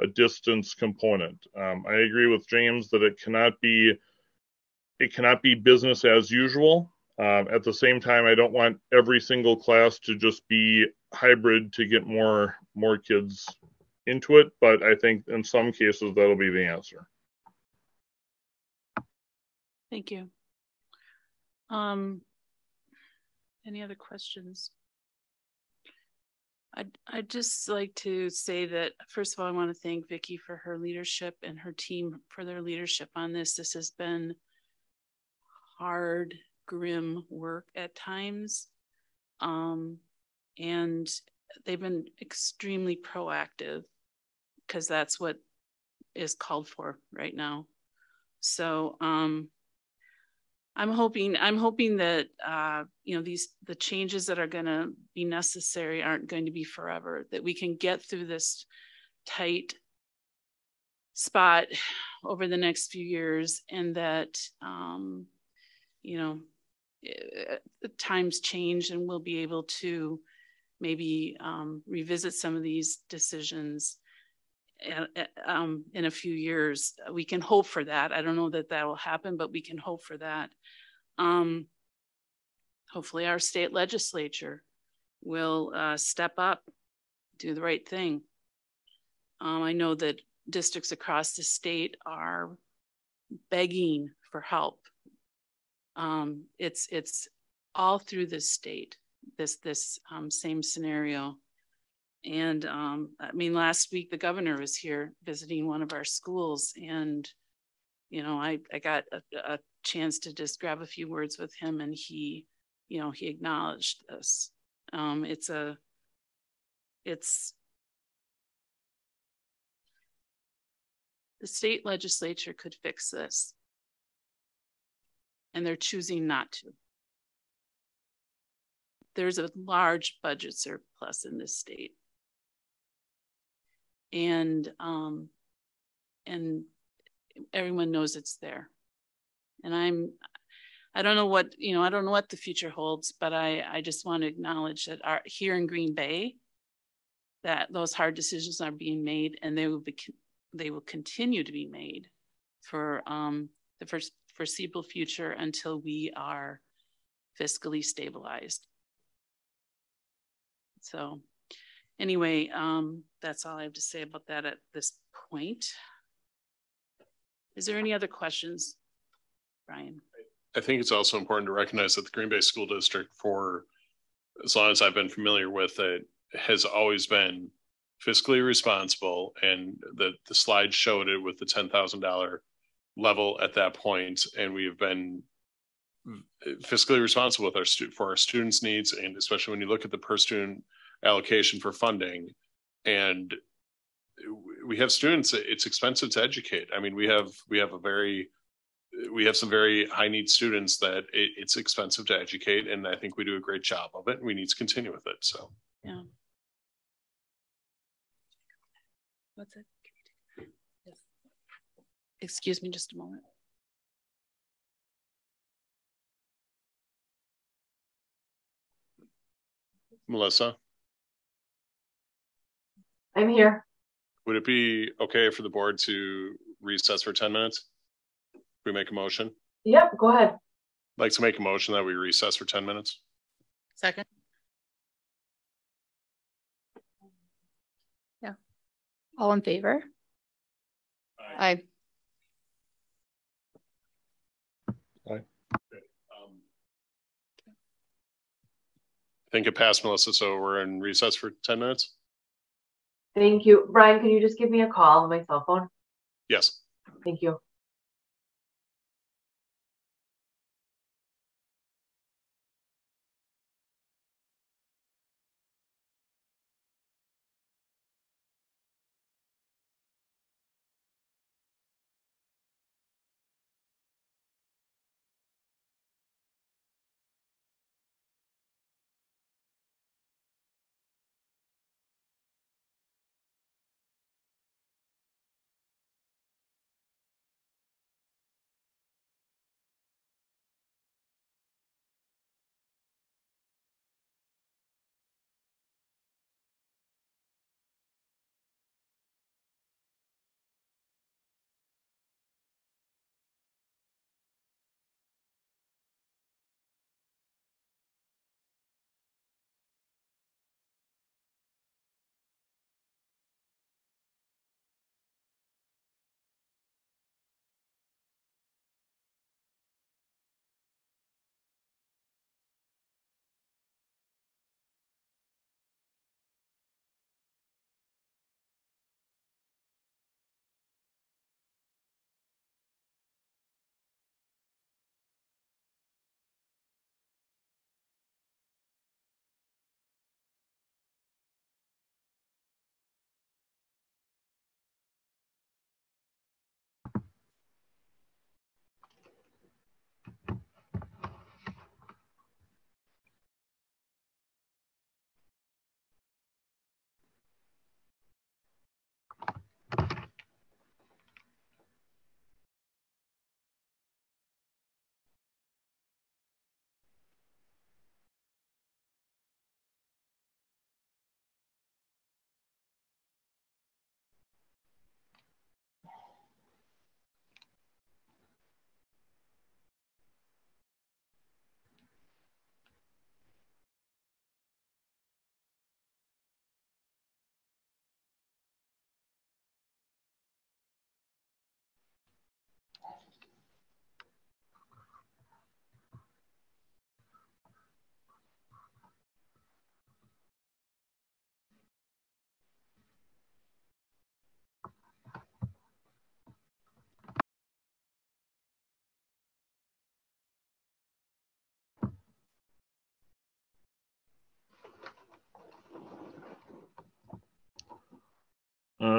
a distance component. Um, I agree with James that it cannot be it cannot be business as usual. Um, at the same time, I don't want every single class to just be hybrid to get more more kids into it. But I think in some cases that'll be the answer. Thank you. Um, any other questions? I'd, I'd just like to say that, first of all, I want to thank Vicki for her leadership and her team for their leadership on this. This has been hard, grim work at times. Um, and they've been extremely proactive because that's what is called for right now. So um, I'm hoping I'm hoping that uh, you know these the changes that are going to be necessary aren't going to be forever. That we can get through this tight spot over the next few years, and that um, you know eh, times change, and we'll be able to maybe um, revisit some of these decisions um, in a few years. We can hope for that. I don't know that that will happen, but we can hope for that. Um, hopefully, our state legislature will uh, step up, do the right thing. Um, I know that districts across the state are begging for help. Um, it's it's all through the state. This this um, same scenario. And um, I mean, last week the governor was here visiting one of our schools, and you know, I I got a, a chance to just grab a few words with him, and he, you know, he acknowledged this. Um, it's a, it's the state legislature could fix this, and they're choosing not to. There's a large budget surplus in this state and um, and everyone knows it's there. And I'm, I don't know what you know. I don't know what the future holds, but I I just want to acknowledge that our here in Green Bay, that those hard decisions are being made, and they will be they will continue to be made for um, the first foreseeable future until we are fiscally stabilized. So anyway, um, that's all I have to say about that at this point. Is there any other questions, Brian? I think it's also important to recognize that the Green Bay School District, for as long as I've been familiar with it, has always been fiscally responsible. And the, the slide showed it with the $10,000 level at that point, And we have been fiscally responsible with our for our students' needs. And especially when you look at the per student allocation for funding. And we have students it's expensive to educate. I mean we have we have a very we have some very high need students that it, it's expensive to educate and i think we do a great job of it and we need to continue with it so. Yeah. What's it. Yes. excuse me just a moment. Melissa I'm here. Would it be okay for the board to recess for ten minutes? We make a motion? Yep, go ahead. I'd Like to make a motion that we recess for ten minutes? Second. Yeah. All in favor? Aye. Um, I think it passed, Melissa, so we're in recess for ten minutes? Thank you. Brian, can you just give me a call on my cell phone? Yes. Thank you.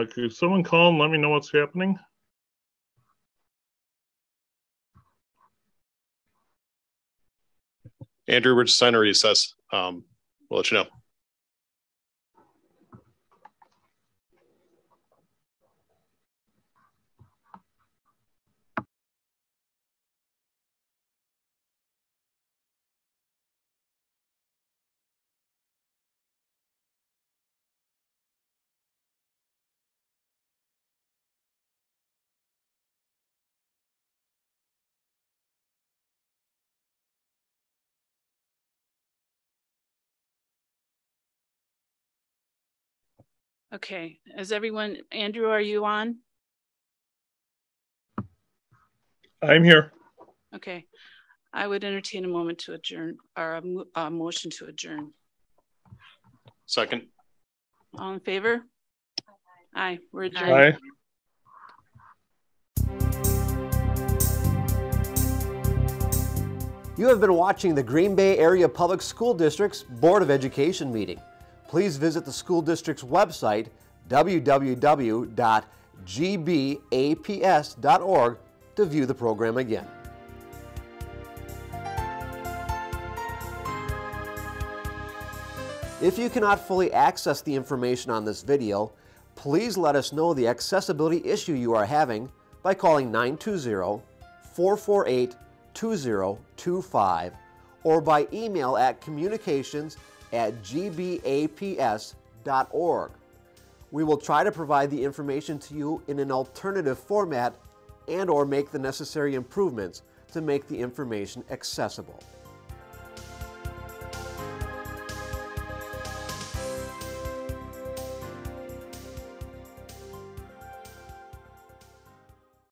Could someone call and let me know what's happening? Andrew, we're just signing a recess. Um, we'll let you know. Okay, is everyone, Andrew, are you on? I'm here. Okay, I would entertain a moment to adjourn, or a, mo- a motion to adjourn. Second. All in favor? Aye, we're adjourned. Aye. You have been watching the Green Bay Area Public School District's Board of Education meeting. Please visit the school district's website, www.gbaps.org, to view the program again. If you cannot fully access the information on this video, please let us know the accessibility issue you are having by calling 920-448-2025 or by email at communications at gbaps.org. We will try to provide the information to you in an alternative format and or make the necessary improvements to make the information accessible.